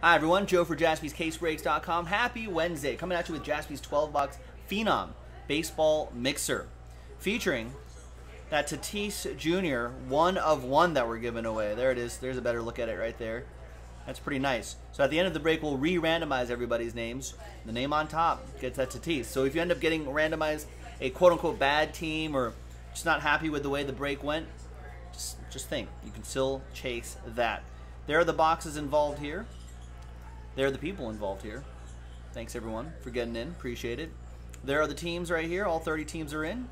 Hi everyone, Joe for JaspysCaseBreaks.com. Happy Wednesday, coming at you with Jaspy's 12 box Phenom Baseball Mixer, featuring that Tatis Jr. one of one that we're giving away. There it is. There's a better look at it right there. That's pretty nice. So at the end of the break, we'll re-randomize everybody's names. The name on top gets that Tatis. So if you end up getting randomized a quote-unquote bad team or just not happy with the way the break went, just, just think. You can still chase that. There are the boxes involved here. There are the people involved here. Thanks everyone for getting in. Appreciate it. There are the teams right here. All 30 teams are in.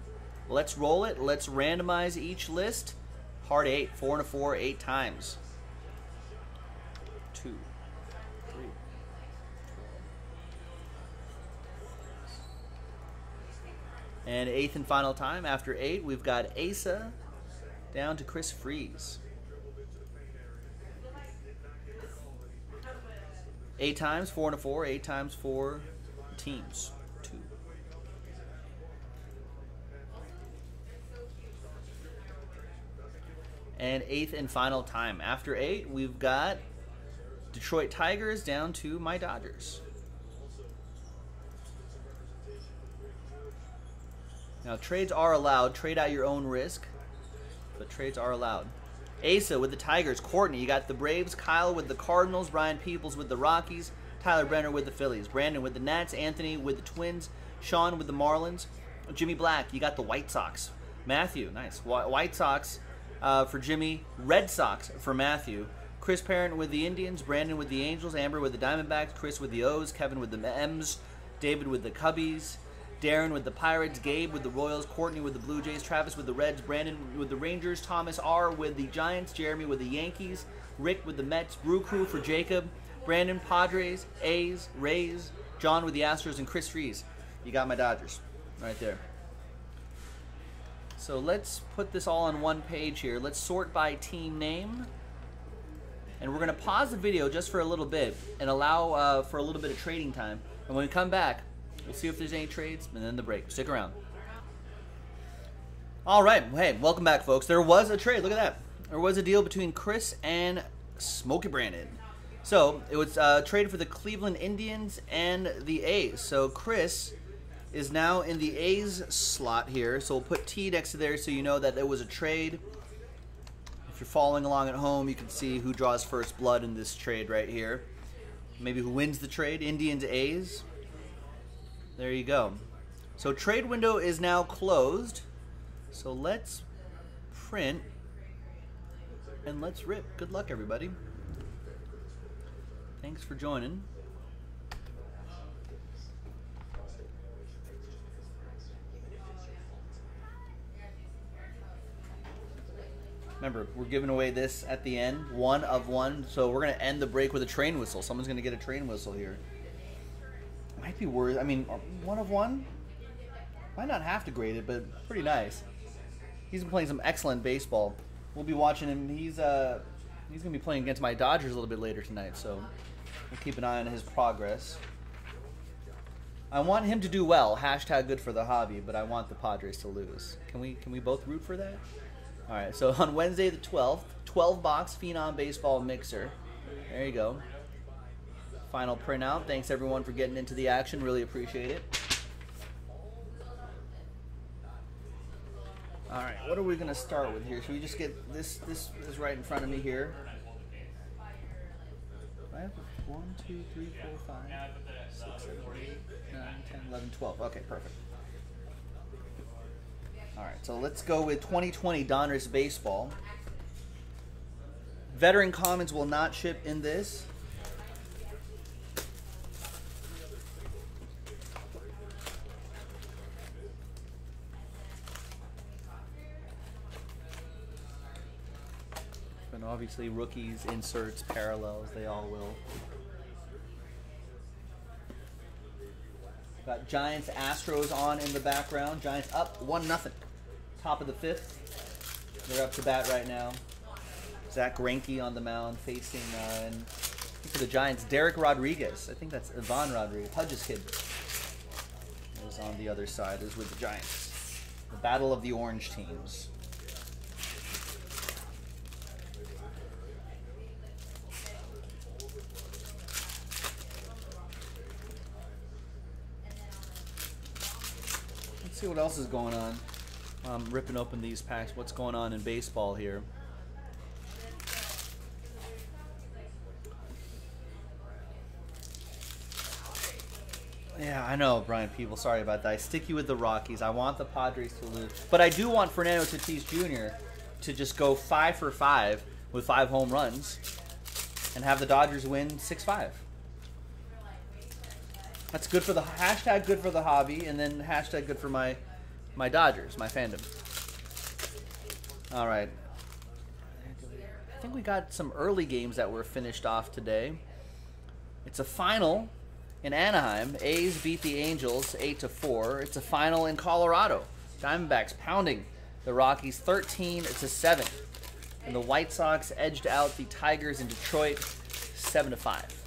Let's roll it. Let's randomize each list. Hard eight. Four and a four, eight times. Two, three, And eighth and final time. After eight, we've got Asa down to Chris Freeze. Eight times, four and a four, eight times four teams. Two. And eighth and final time. After eight, we've got Detroit Tigers down to my Dodgers. Now, trades are allowed. Trade at your own risk, but trades are allowed. Asa with the Tigers. Courtney, you got the Braves. Kyle with the Cardinals. Brian Peoples with the Rockies. Tyler Brenner with the Phillies. Brandon with the Nats. Anthony with the Twins. Sean with the Marlins. Jimmy Black, you got the White Sox. Matthew, nice. White Sox uh, for Jimmy. Red Sox for Matthew. Chris Parent with the Indians. Brandon with the Angels. Amber with the Diamondbacks. Chris with the O's. Kevin with the M's. David with the Cubbies. Darren with the Pirates, Gabe with the Royals, Courtney with the Blue Jays, Travis with the Reds, Brandon with the Rangers, Thomas R with the Giants, Jeremy with the Yankees, Rick with the Mets, Brew Crew for Jacob, Brandon Padres, A's, Rays, John with the Astros, and Chris Freeze. You got my Dodgers right there. So let's put this all on one page here. Let's sort by team name. And we're going to pause the video just for a little bit and allow uh, for a little bit of trading time. And when we come back, We'll see if there's any trades, and then the break. Stick around. All right. Hey, welcome back, folks. There was a trade. Look at that. There was a deal between Chris and Smokey Brandon. So it was uh, traded for the Cleveland Indians and the A's. So Chris is now in the A's slot here. So we'll put T next to there so you know that there was a trade. If you're following along at home, you can see who draws first blood in this trade right here. Maybe who wins the trade. Indians, A's. There you go. So trade window is now closed. So let's print and let's rip. Good luck, everybody. Thanks for joining. Remember, we're giving away this at the end, one of one. So we're going to end the break with a train whistle. Someone's going to get a train whistle here might be worth. I mean, one of one. Might not have to grade it, but pretty nice. He's been playing some excellent baseball. We'll be watching him. He's uh he's gonna be playing against my Dodgers a little bit later tonight, so we'll keep an eye on his progress. I want him to do well. Hashtag good for the hobby, but I want the Padres to lose. Can we can we both root for that? All right. So on Wednesday the 12th, 12 box Phenom baseball mixer. There you go final printout. Thanks everyone for getting into the action. Really appreciate it. All right, what are we going to start with here? Should we just get this? This is right in front of me here. Five, one, two, three, four, five, six, seven, eight, nine, ten, eleven, twelve. Okay, perfect. All right, so let's go with 2020 Donruss Baseball. Veteran Commons will not ship in this. Obviously rookies, inserts, parallels, they all will. Got Giants, Astros on in the background. Giants up one nothing. Top of the fifth. They're up to bat right now. Zack Greinke on the mound facing uh, and for the Giants, Dereck Rodriguez. I think that's Ivan Rodriguez, Pudge's kid. Is on the other side. Is with the Giants. The battle of the orange teams. See what else is going on. I'm ripping open these packs. What's going on in baseball here? Yeah, I know, Brian People. Sorry about that. I stick you with the Rockies. I want the Padres to lose, but I do want Fernando Tatis Jr. to just go five for five with five home runs and have the Dodgers win six five. That's good for the hashtag good for the hobby, and then hashtag good for my my Dodgers, my fandom. All right. I think we got some early games that were finished off today. It's a final in Anaheim. A's beat the Angels 8 to 4. It's a final in Colorado. Diamondbacks pounding the Rockies 13 to 7. And the White Sox edged out the Tigers in Detroit 7 to 5.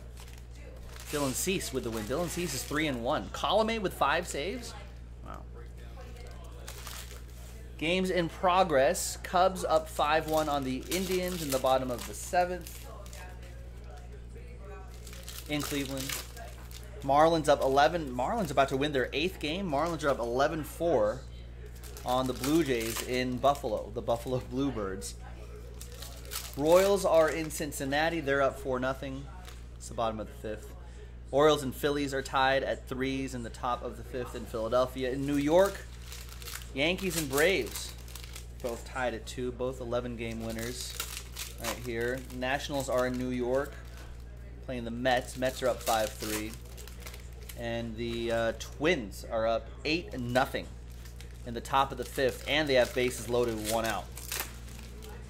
Dylan Cease with the win. Dylan Cease is 3 and 1. Colome with 5 saves. Wow. Games in progress. Cubs up 5-1 on the Indians in the bottom of the 7th. In Cleveland. Marlins up 11. Marlins about to win their eighth game. Marlins are up 11 4 on the Blue Jays in Buffalo, the Buffalo Bluebirds. Royals are in Cincinnati. They're up 4 0. It's the bottom of the fifth. Orioles and Phillies are tied at threes in the top of the fifth in Philadelphia. In New York, Yankees and Braves both tied at two, both 11 game winners right here. Nationals are in New York playing the Mets. Mets are up 5 3 and the uh, Twins are up eight nothing in the top of the fifth, and they have bases loaded, one out.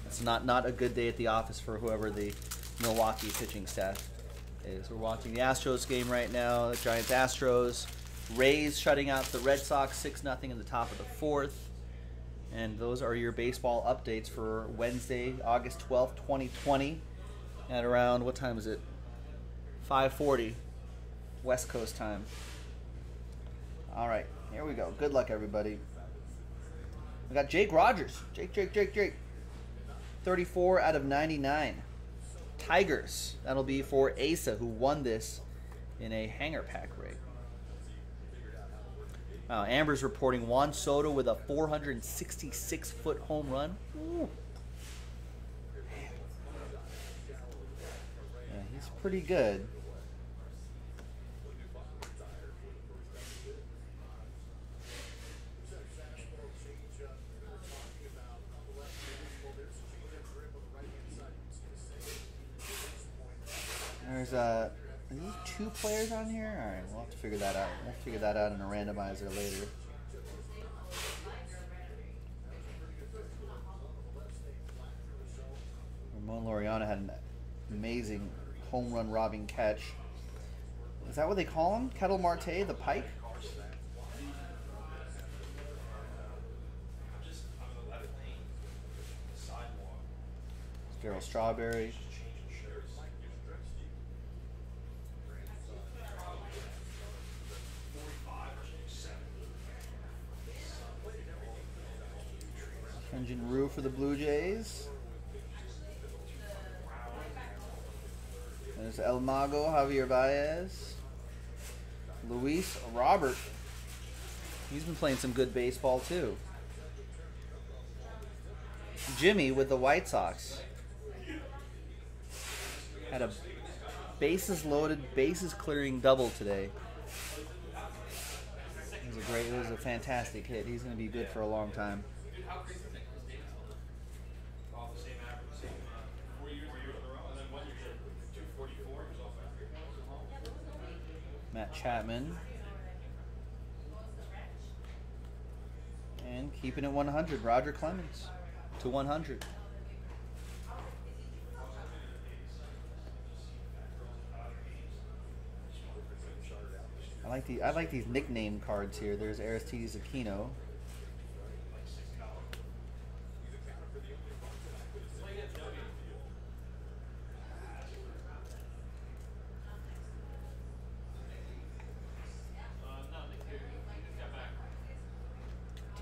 It's not not a good day at the office for whoever the Milwaukee pitching staff is. We're watching the Astros game right now. Giants Astros, Rays shutting out the Red Sox six nothing in the top of the fourth. And those are your baseball updates for Wednesday, August 12th, 2020 at around what time is it? 540 West Coast time. All right, here we go. Good luck, everybody. We got Jake Rogers. Jake, Jake, Jake, Jake. 34 out of 99. Tigers. That'll be for Asa, who won this in a hanger pack rate. Wow, uh, Amber's reporting Juan Soto with a 466 foot home run. Ooh. Yeah, he's pretty good. There's uh, two players on here. All right, we'll have to figure that out. We'll figure that out in a randomizer later. Ramon Laureano had an amazing home run robbing catch. Is that what they call him? Ketel Marte, the Pike? Darryl Strawberry. Hyun-Jin Ryu for the Blue Jays. There's El Mago, Javier Baez. Luis Robert. He's been playing some good baseball too. Jimmy with the White Sox. Had a bases loaded, bases clearing double today. It was a great, it was a fantastic hit. He's going to be good for a long time. Matt Chapman. And keeping it 100, Roger Clemens to 100. I like the I like these nickname cards here. There's Aristides Aquino.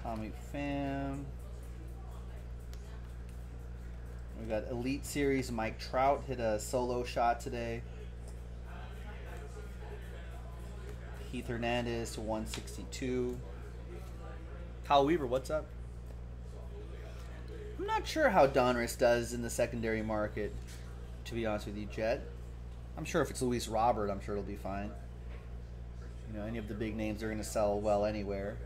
Tommy Pham. We got Elite Series Mike Trout hit a solo shot today. Keith Hernandez to 162. Kyle Weaver, what's up? I'm not sure how Donruss does in the secondary market, to be honest with you, Jet. I'm sure if it's Luis Robert, I'm sure it'll be fine. You know, any of the big names are going to sell well anywhere.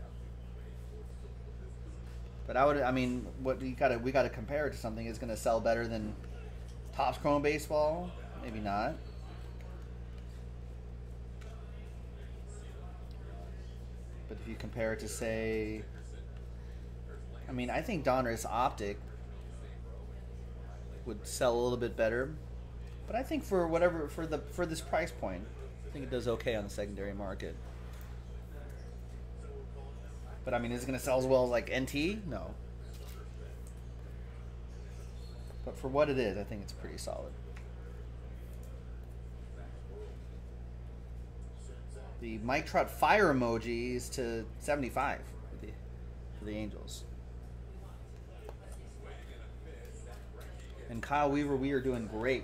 But I would, I mean, what you got to we got to compare it to something is going to sell better than Topps Chrome Baseball. Maybe not. But if you compare it to say, I mean, I think Donruss Optic would sell a little bit better, but I think for whatever for the for this price point, I think it does okay on the secondary market. But I mean, is it going to sell as well as like NT? No. But for what it is, I think it's pretty solid. The Mike Trout fire emoji is to 75 for the, for the Angels. And Kyle Weaver, we are doing great.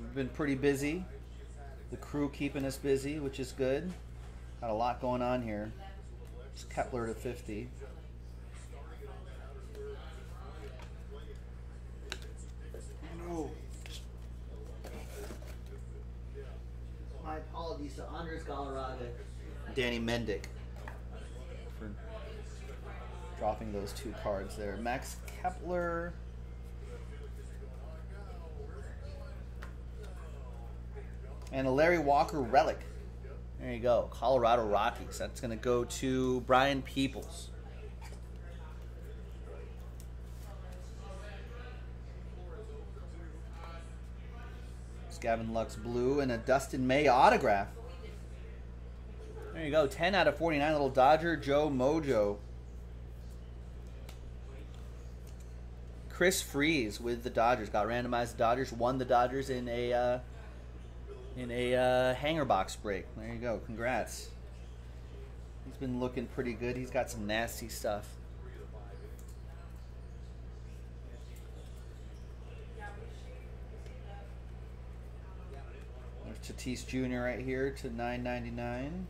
We've been pretty busy. The crew keeping us busy, which is good. Got a lot going on here. It's Kepler to 50. No. My apologies to Andres Galarraga, Danny Mendick for dropping those two cards there. Max Kepler. And a Larry Walker relic. There you go. Colorado Rockies. That's going to go to Brian Peoples. It's Gavin Lux blue and a Dustin May autograph. There you go. 10 out of 49. Little Dodger Joe Mojo. Chris Freeze with the Dodgers. Got randomized. The Dodgers won the Dodgers in a uh, in a uh, hanger box break. There you go. Congrats. He's been looking pretty good. He's got some nasty stuff. There's Tatis Jr. right here to 9.99.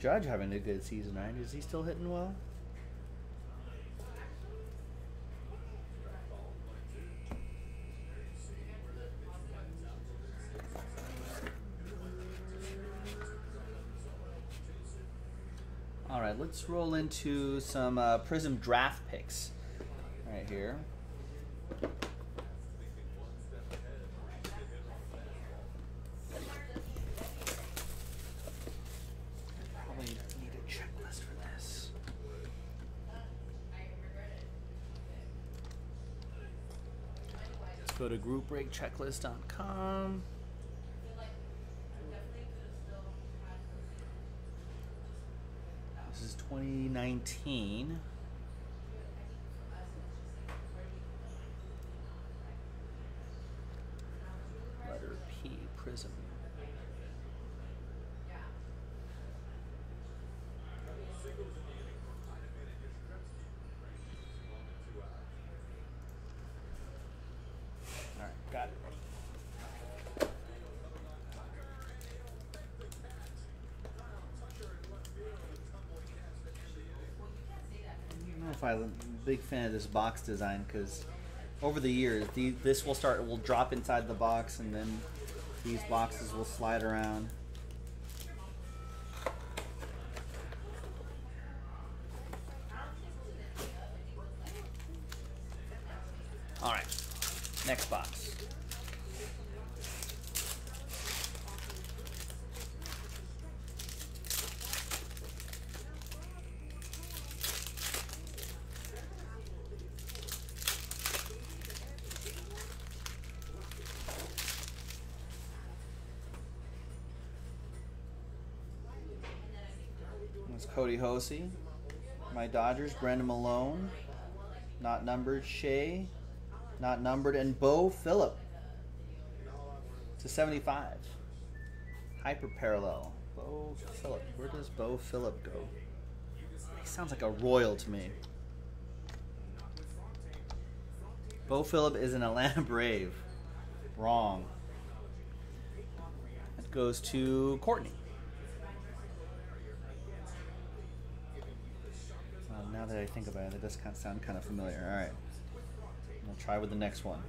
Judge having a good season, right? Is he still hitting well? All right, let's roll into some uh, Prizm draft picks right here. Probably need a checklist for this. Let's go to groupbreakchecklist.com. This is 2019. Letter P, Prizm. All right, got it. I'm a big fan of this box design because over the years, the, this will start it will drop inside the box and then these boxes will slide around. All right, next box. That's Kody Hoese. My Dodgers, Brendan Malone. Not numbered, Shea. Not numbered, and Beau Philip. to 75. Hyper parallel. Beau Philip. Where does Beau Philip go? He sounds like a royal to me. Beau Philip is an Atlanta Brave. Wrong. That goes to Courtney. That I think about it, it does kind of sound kind of familiar. All right. We'll try with the next one.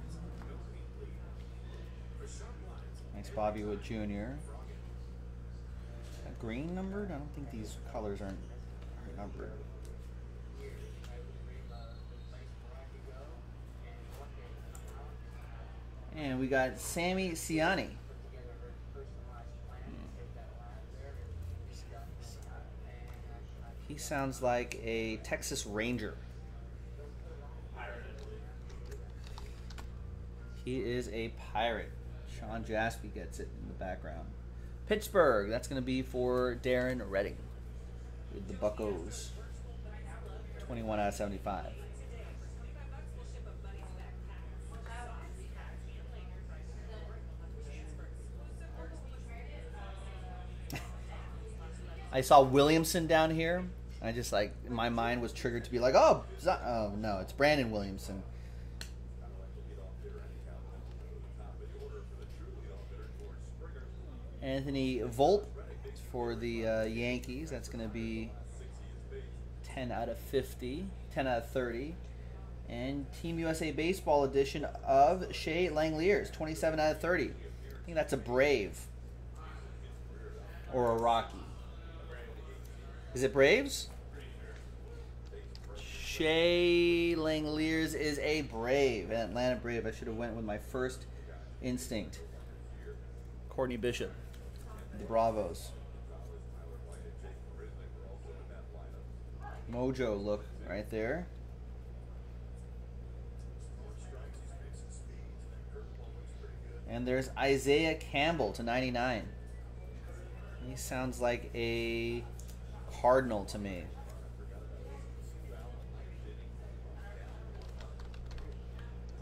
Nice Bobby Witt Jr. green numbered? I don't think these colors aren't, aren't numbered. And we got Sammy Siani. He sounds like a Texas Ranger. He is a pirate. Sean Jaspy gets it in the background. Pittsburgh, that's going to be for Darren Redding with the Buckos. 21 out of 75. I saw Williamson down here. I just like my mind was triggered to be like, oh, oh no, it's Brandon Williamson. Anthony Volpe for the uh, Yankees. That's going to be 10 out of 50, 10 out of 30. And Team USA Baseball edition of Shea Langeliers, 27 out of 30. I think that's a Brave or a Rocky. Is it Braves? Shea Langeliers is a Brave, an Atlanta Brave. I should have went with my first instinct. Courtney Bishop, the Bravos. Mojo look right there. And there's Isaiah Campbell to 99. He sounds like a Cardinal to me.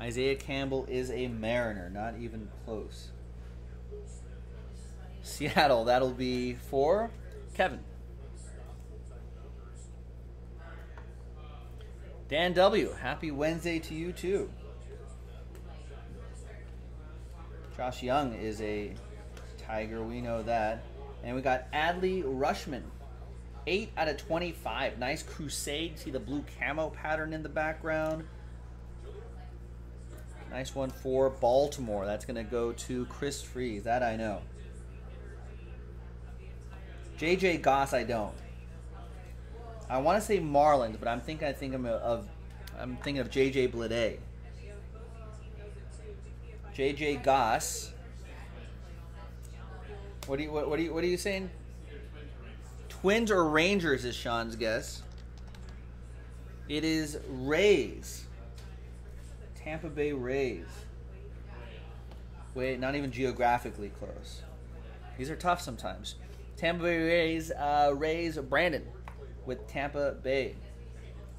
Isaiah Campbell is a Mariner, not even close. Seattle, that'll be for Kevin. Dan W., happy Wednesday to you too. Josh Young is a Tiger, we know that. And we got Adley Rutschman 8 out of 25. Nice crusade. See the blue camo pattern in the background. Nice one for Baltimore. That's going to go to Chris Freeze. That I know. JJ Goss, I don't. I want to say Marlins, but I'm thinking I think of, of I'm thinking of JJ Bleday. JJ Goss. What are you what, what are you what are you saying? Twins or Rangers is Sean's guess. It is Rays. Tampa Bay Rays. Wait, not even geographically close. These are tough sometimes. Tampa Bay Rays, uh, Rays, Brandon with Tampa Bay.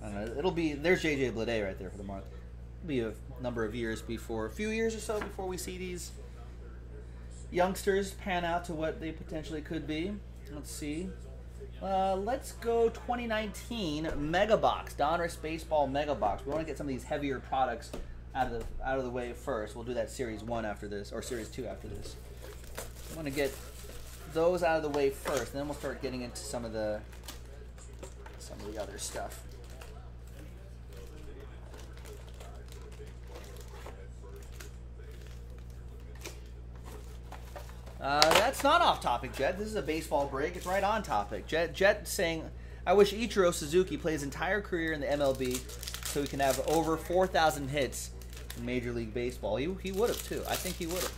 Know. It'll be there's JJ Bleday right there for the month. It'll be a number of years before, a few years or so before we see these youngsters pan out to what they potentially could be. Let's see. Uh, let's go 2019 Mega Box, Donruss Baseball Mega Box. We want to get some of these heavier products out of the out of the way first. We'll do that Series One after this, or Series Two after this. I want to get those out of the way first, and then we'll start getting into some of the some of the other stuff. Uh, that's not off topic, Jet. This is a baseball break. It's right on topic. Jet, Jet saying, I wish Ichiro Suzuki plays his entire career in the MLB so he can have over 4,000 hits in Major League Baseball. He, he would have, too. I think he would have.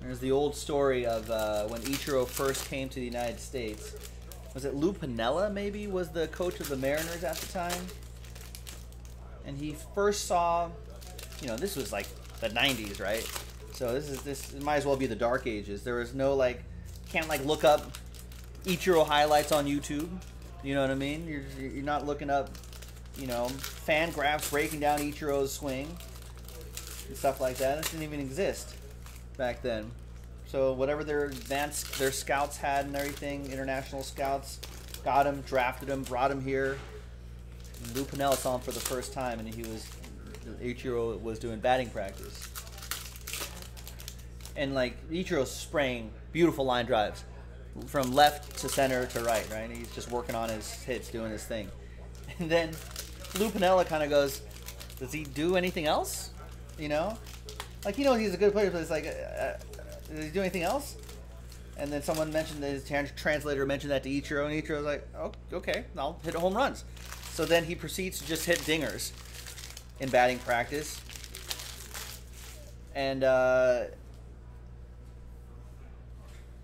There's the old story of uh, when Ichiro first came to the United States was it Lou Piniella maybe was the coach of the Mariners at the time, and he first saw, you know, this was like the '90s, right? So this is this might as well be the dark ages. There was no like, can't like look up Ichiro highlights on YouTube. You know what I mean? You're you're not looking up, you know, fan graphs breaking down Ichiro's swing and stuff like that. It didn't even exist back then. So whatever their advanced their scouts had and everything, international scouts, got him, drafted him, brought him here. Lou Piniella saw him for the first time, and he was Ichiro was doing batting practice. And like Ichiro's spraying beautiful line drives from left to center to right, right? He's just working on his hits, doing his thing. And then Lou Piniella kind of goes, "Does he do anything else?" You know, like he knows he's a good player, but it's like, uh, does he do anything else? And then someone mentioned that his translator mentioned that to Ichiro, and Ichiro was like, "Oh, okay, I'll hit home runs." So then he proceeds to just hit dingers in batting practice, and uh,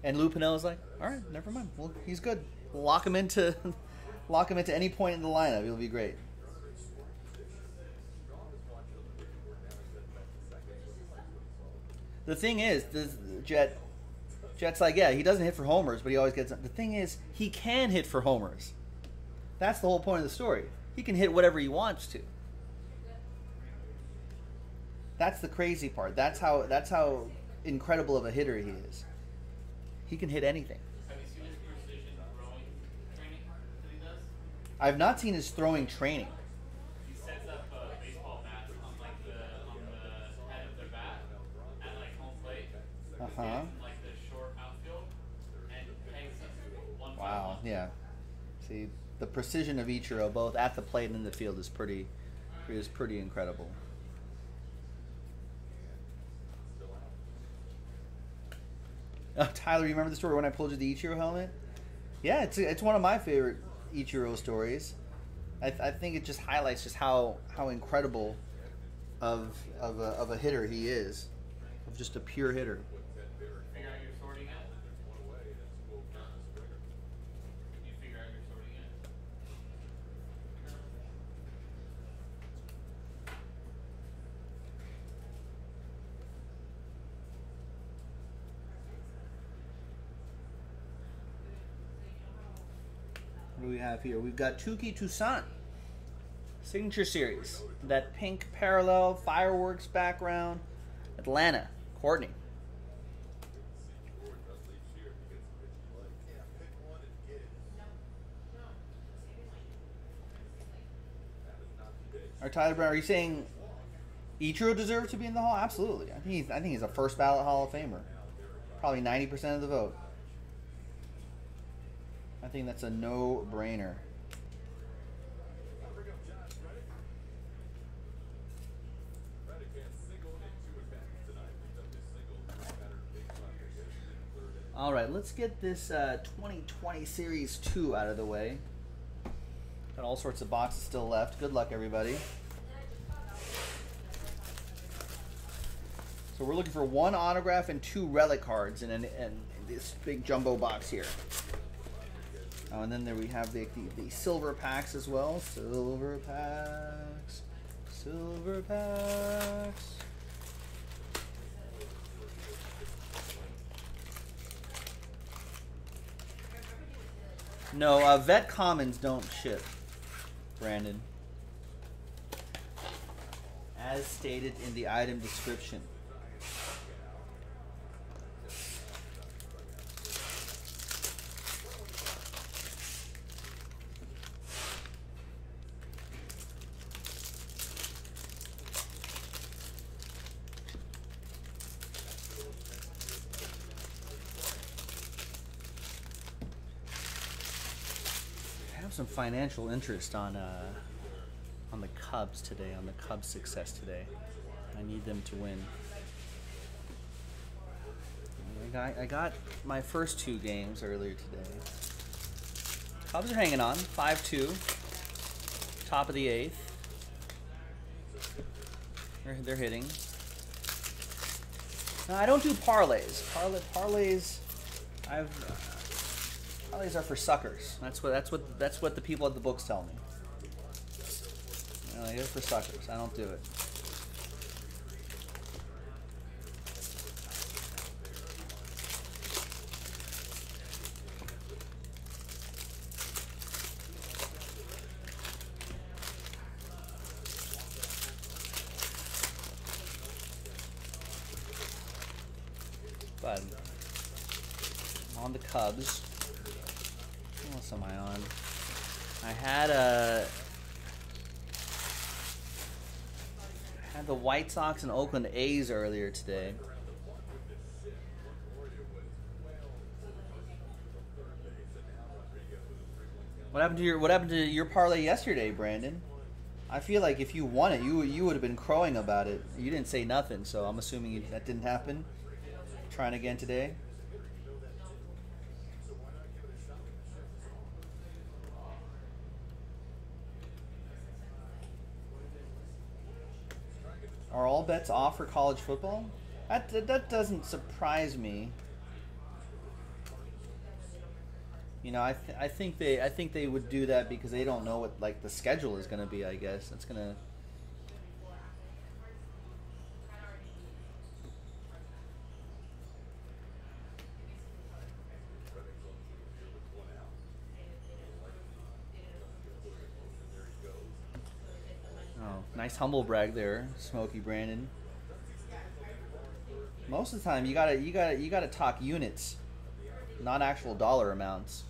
and Lou Piniella's like, "All right, never mind. Well, he's good. Lock him into, lock him into any point in the lineup. He'll be great." The thing is, the Jet, Jet's like, yeah, he doesn't hit for homers, but he always gets. The thing is, he can hit for homers. That's the whole point of the story. He can hit whatever he wants to. That's the crazy part. That's how. That's how incredible of a hitter he is. He can hit anything. Have you seen his precision throwing training that he does? I've not seen his throwing training. He sets up uh, baseball bats on like the on the head of their bat at like home plate. Uh-huh. Like the short outfield and one Wow. Yeah. See, the precision of Ichiro, both at the plate and in the field, is pretty, is pretty incredible. Oh, Tyler, you remember the story when I pulled you the Ichiro helmet? Yeah, it's it's one of my favorite Ichiro stories. I, I think it just highlights just how how incredible of of a, of a hitter he is, of just a pure hitter. Figure out your sorting at? You figure out your sorting at? What do we have here? We've got Touki Toussaint. Signature Series. That pink parallel fireworks background. Atlanta. Courtney. Or Tyler Brown, are you saying Ichiro deserves to be in the Hall? Absolutely. I think he's, I think he's a first ballot Hall of Famer. Probably 90% of the vote. I think that's a no-brainer. All right, let's get this uh, 2020 Series 2 out of the way. Got all sorts of boxes still left. Good luck, everybody. So we're looking for one autograph and two relic cards in, an, in this big jumbo box here. Oh, and then there we have the, the, the silver packs as well. Silver packs. Silver packs. No, uh, vet commons don't ship, Brandon. As stated in the item description. I have some financial interest on uh, on the Cubs today, on the Cubs' success today. I need them to win. I got, I got my first two games earlier today. Cubs are hanging on, 5-2, top of the eighth. They're, they're hitting. No, I don't do parlays. Parlay, parlays, I've uh, parlays are for suckers. That's what that's what that's what the people at the books tell me. You know, they're for suckers. I don't do it. But on the Cubs. What else am I on? I had a had the White Sox and Oakland A's earlier today. What happened to your What happened to your parlay yesterday, Brandon? I feel like if you won it, you you would have been crowing about it. You didn't say nothing, so I'm assuming that didn't happen. Trying again today. Bets off for college football? That, that, that doesn't surprise me. You know, I, th- I think they I think they would do that because they don't know what like the schedule is going to be. I guess it's going to. Oh, nice humble brag there, Smoky Brandon. Most of the time, you gotta you gotta you gotta talk units, not actual dollar amounts.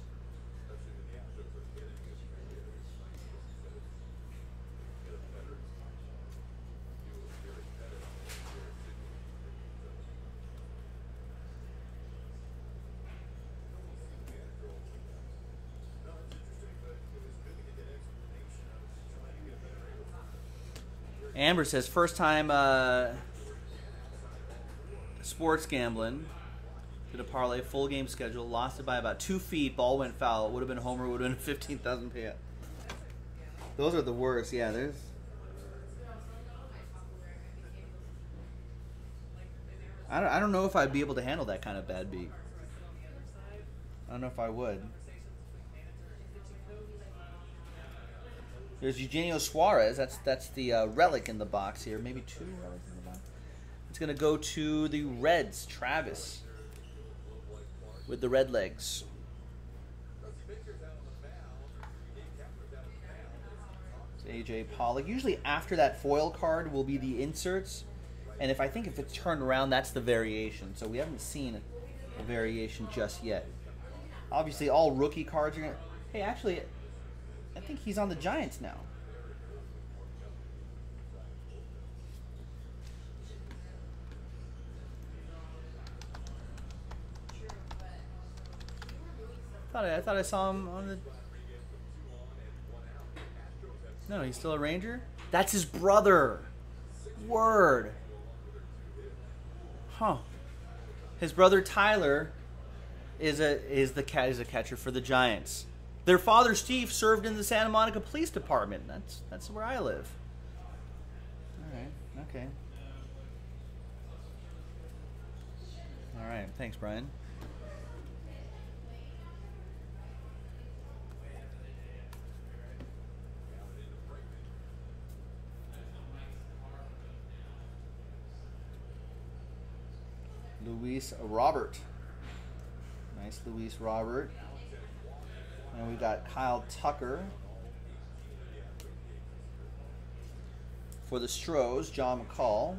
Amber says first time uh, sports gambling. Did a parlay, full game schedule, lost it by about two feet. Ball went foul. It Would have been homer. Would have been fifteen thousand payout. Those are the worst. Yeah, there's. I don't, I don't know if I'd be able to handle that kind of bad beat. I don't know if I would. There's Eugenio Suarez. That's that's the uh, relic in the box here. Maybe two relics in the box. It's gonna go to the Reds. Travis with the red legs. It's AJ Pollock. Usually after that foil card will be the inserts, and if I think if it's turned around, that's the variation. So we haven't seen a variation just yet. Obviously, all rookie cards are gonna. Hey, actually, I think he's on the Giants now. Thought I, I thought I saw him on the. No, he's still a Ranger. That's his brother. Word. Huh. His brother Tyler is a is the cat is a catcher for the Giants. Their father Steve served in the Santa Monica Police Department. That's that's where I live. All right. Okay. All right. Thanks, Brian. Luis Robert. Nice Luis Robert. And we've got Kyle Tucker. For the Stros, John McCall.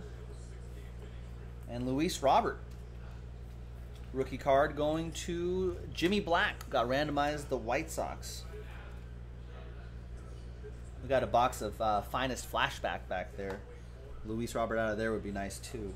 And Luis Robert. Rookie card going to Jimmy Black. Got randomized the White Sox. We got a box of uh, finest flashback back there. Luis Robert out of there would be nice too.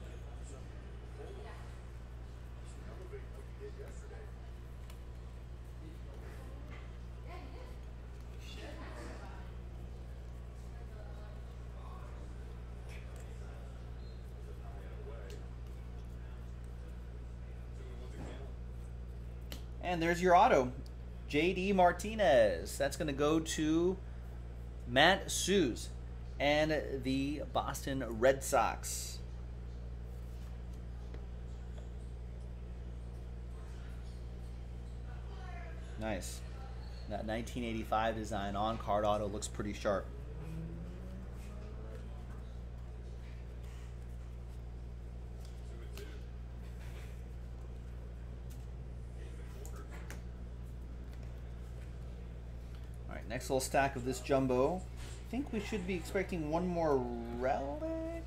And there's your auto. JD Martinez. That's going to go to Matt Suze and the Boston Red Sox. Nice. That 1985 design on card auto looks pretty sharp. Next little stack of this jumbo. I think we should be expecting one more relic.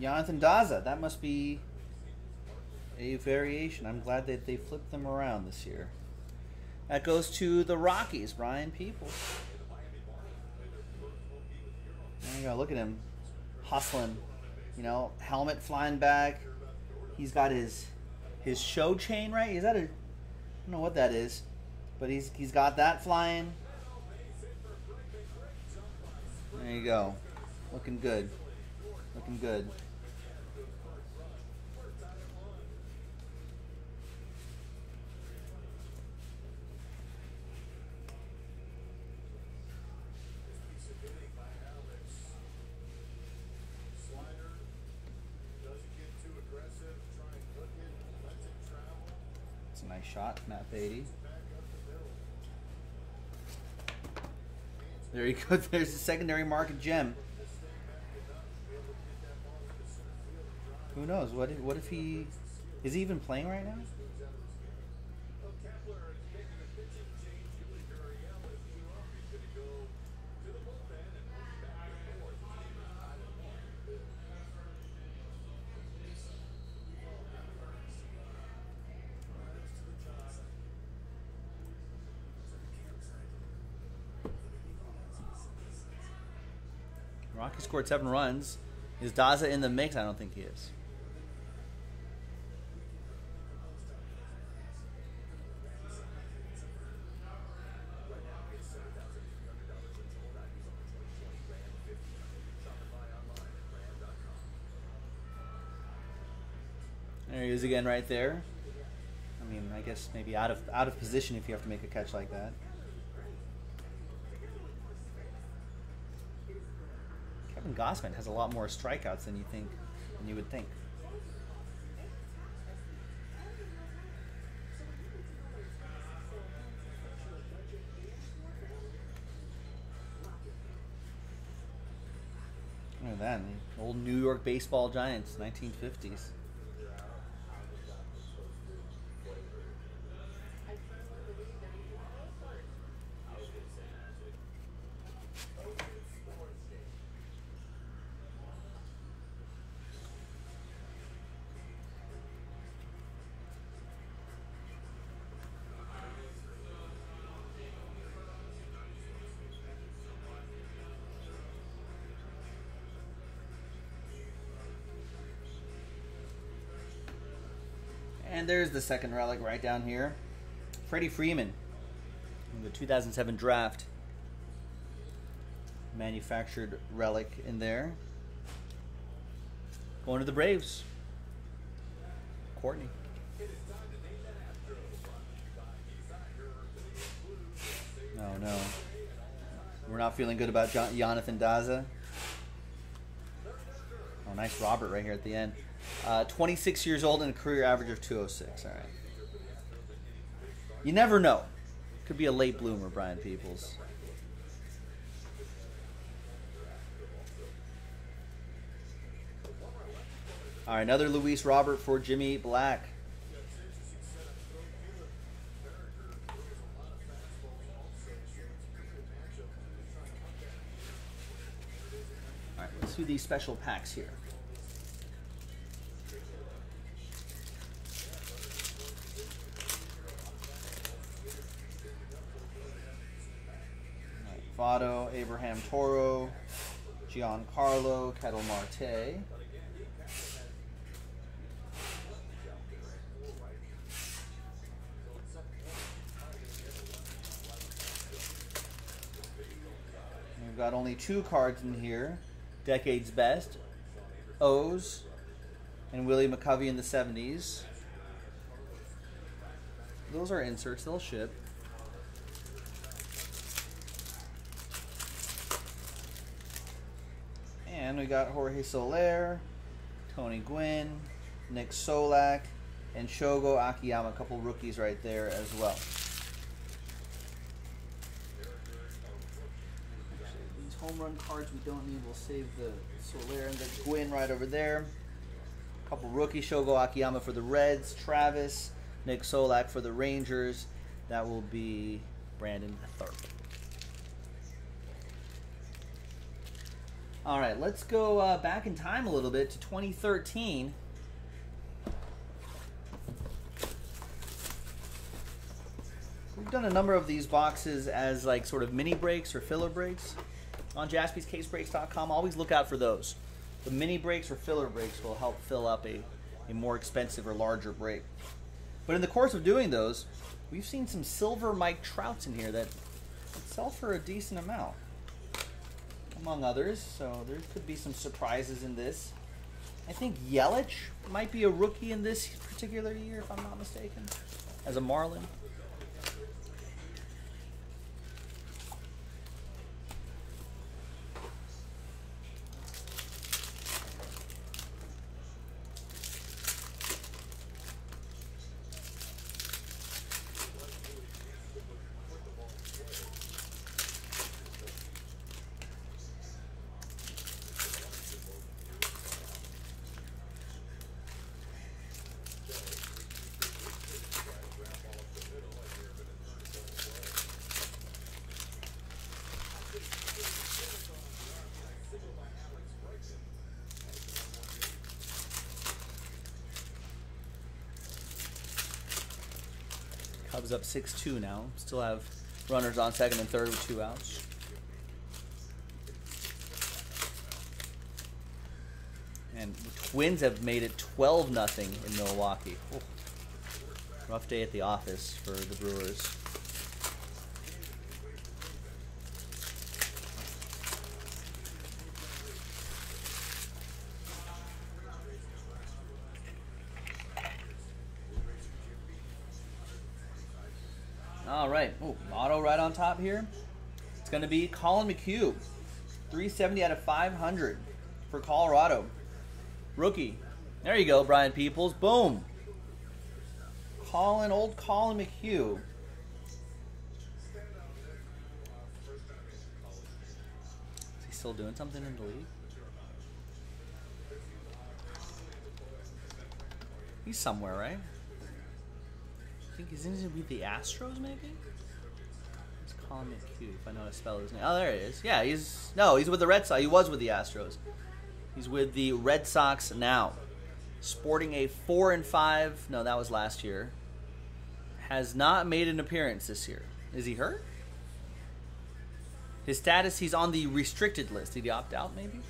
Jonathan Daza. That must be a variation. I'm glad that they flipped them around this year. That goes to the Rockies, Brian Peoples. There you go. Look at him hustling. You know, helmet flying back. He's got his his show chain right. Is that a? I don't know what that is, but he's he's got that flying. There you go. Looking good. Looking good. 80. There you go. There's the secondary market gem. Who knows? What if, what if he... Is he even playing right now? Rocky scored seven runs. Is Daza in the mix? I don't think he is. There he is again, right there. I mean, I guess maybe out of out of position if you have to make a catch like that. Gausman has a lot more strikeouts than you think, than you would think. At that, old New York baseball giants, 1950s. There's the second relic right down here. Freddie Freeman in the 2007 draft. Manufactured relic in there. Going to the Braves. Courtney. No, no. We're not feeling good about Jonathan Daza. Oh, nice Robert right here at the end. Uh, 26 years old and a career average of 206. All right. You never know. Could be a late bloomer, Brian Peoples. All right, another Luis Robert for Jimmy Black. All right, let's do these special packs here. Votto, Abraham Toro, Giancarlo, Ketel Marte. We've got only two cards in here. Decade's Best, O's, and Willie McCovey in the 70s. Those are inserts, they'll ship. And we got Jorge Soler, Tony Gwynn, Nick Solak, and Shogo Akiyama, a couple rookies right there as well. These home run cards we don't need, we'll save the Soler and the Gwynn right over there. A couple rookie Shogo Akiyama for the Reds, Travis, Nick Solak for the Rangers. That will be Brandon Tharp. All right, let's go uh, back in time a little bit to 2013. We've done a number of these boxes as like sort of mini breaks or filler breaks on jaspyscasebreaks.com. Always look out for those. The mini breaks or filler breaks will help fill up a, a more expensive or larger break. But in the course of doing those, we've seen some silver Mike Trouts in here that sell for a decent amount, among others. So there could be some surprises in this. I think Yelich might be a rookie in this particular year, if I'm not mistaken, as a Marlin. Cubs up 6-2 now. Still have runners on second and third with two outs. And the Twins have made it 12 nothing in Milwaukee. Oh. Rough day at the office for the Brewers. All right. Oh, auto right on top here. It's going to be Collin McHugh. 370 out of 500 for Colorado. Rookie. There you go, Brian Peoples. Boom. Collin, old Collin McHugh. Is he still doing something in the league? He's somewhere, right? I think he's in with the Astros, maybe. Let's call him McHugh if I know how to spell his name. Oh, there he is. Yeah, he's no, he's with the Red Sox. He was with the Astros. He's with the Red Sox now. Sporting a four and five. No, that was last year. Has not made an appearance this year. Is he hurt? His status, he's on the restricted list. Did he opt out, maybe?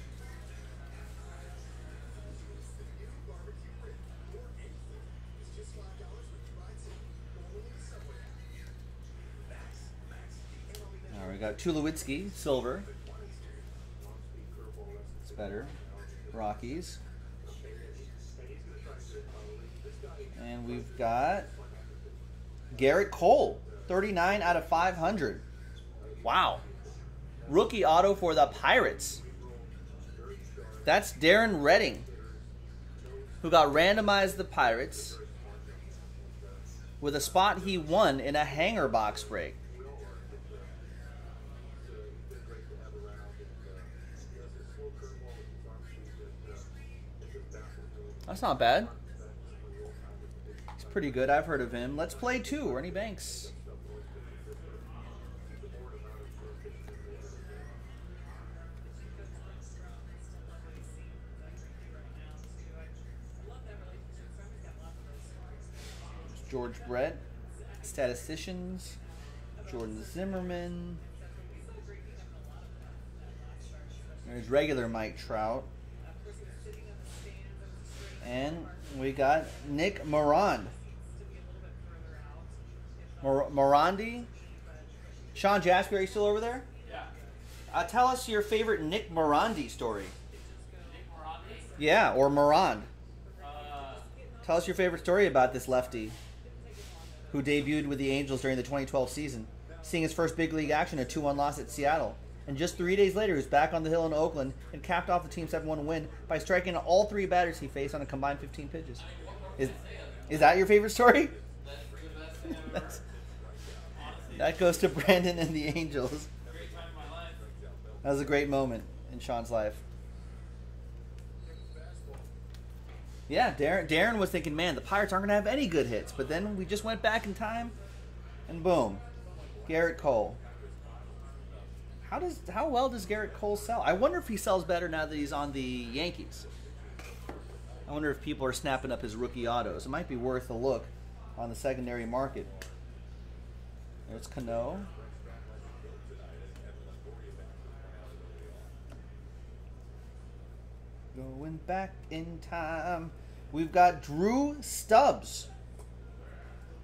Tulowitzki, silver. It's better. Rockies. And we've got Gerrit Cole, 39 out of 500. Wow. Rookie auto for the Pirates. That's Darren Redding, who got randomized the Pirates with a spot he won in a hanger box break. That's not bad. He's pretty good. I've heard of him. Let's play two. Ernie Banks. George Brett, statisticians, Jordan Zimmermann. There's regular Mike Trout. And we got Nick Morand. Mor- Morandi? Sean Jasper, are you still over there? Yeah. Uh, tell us your favorite Nick Morandi story. Nick Morandi? Yeah, or Moran. Uh, Tell us your favorite story about this lefty who debuted with the Angels during the 2012 season, seeing his first big league action, a 2 1 loss at Seattle. And just three days later, he was back on the hill in Oakland and capped off the team's 7 1 win by striking all three batters he faced on a combined 15 pitches. Is, is that your favorite story? that goes to Brandon and the Angels. That was a great moment in Sean's life. Yeah, Darren, Darren was thinking, man, the Pirates aren't going to have any good hits. But then we just went back in time, and boom, Gerrit Cole. How does how well does Gerrit Cole sell? I wonder if he sells better now that he's on the Yankees. I wonder if people are snapping up his rookie autos. It might be worth a look on the secondary market. There's Cano. Going back in time. We've got Drew Stubbs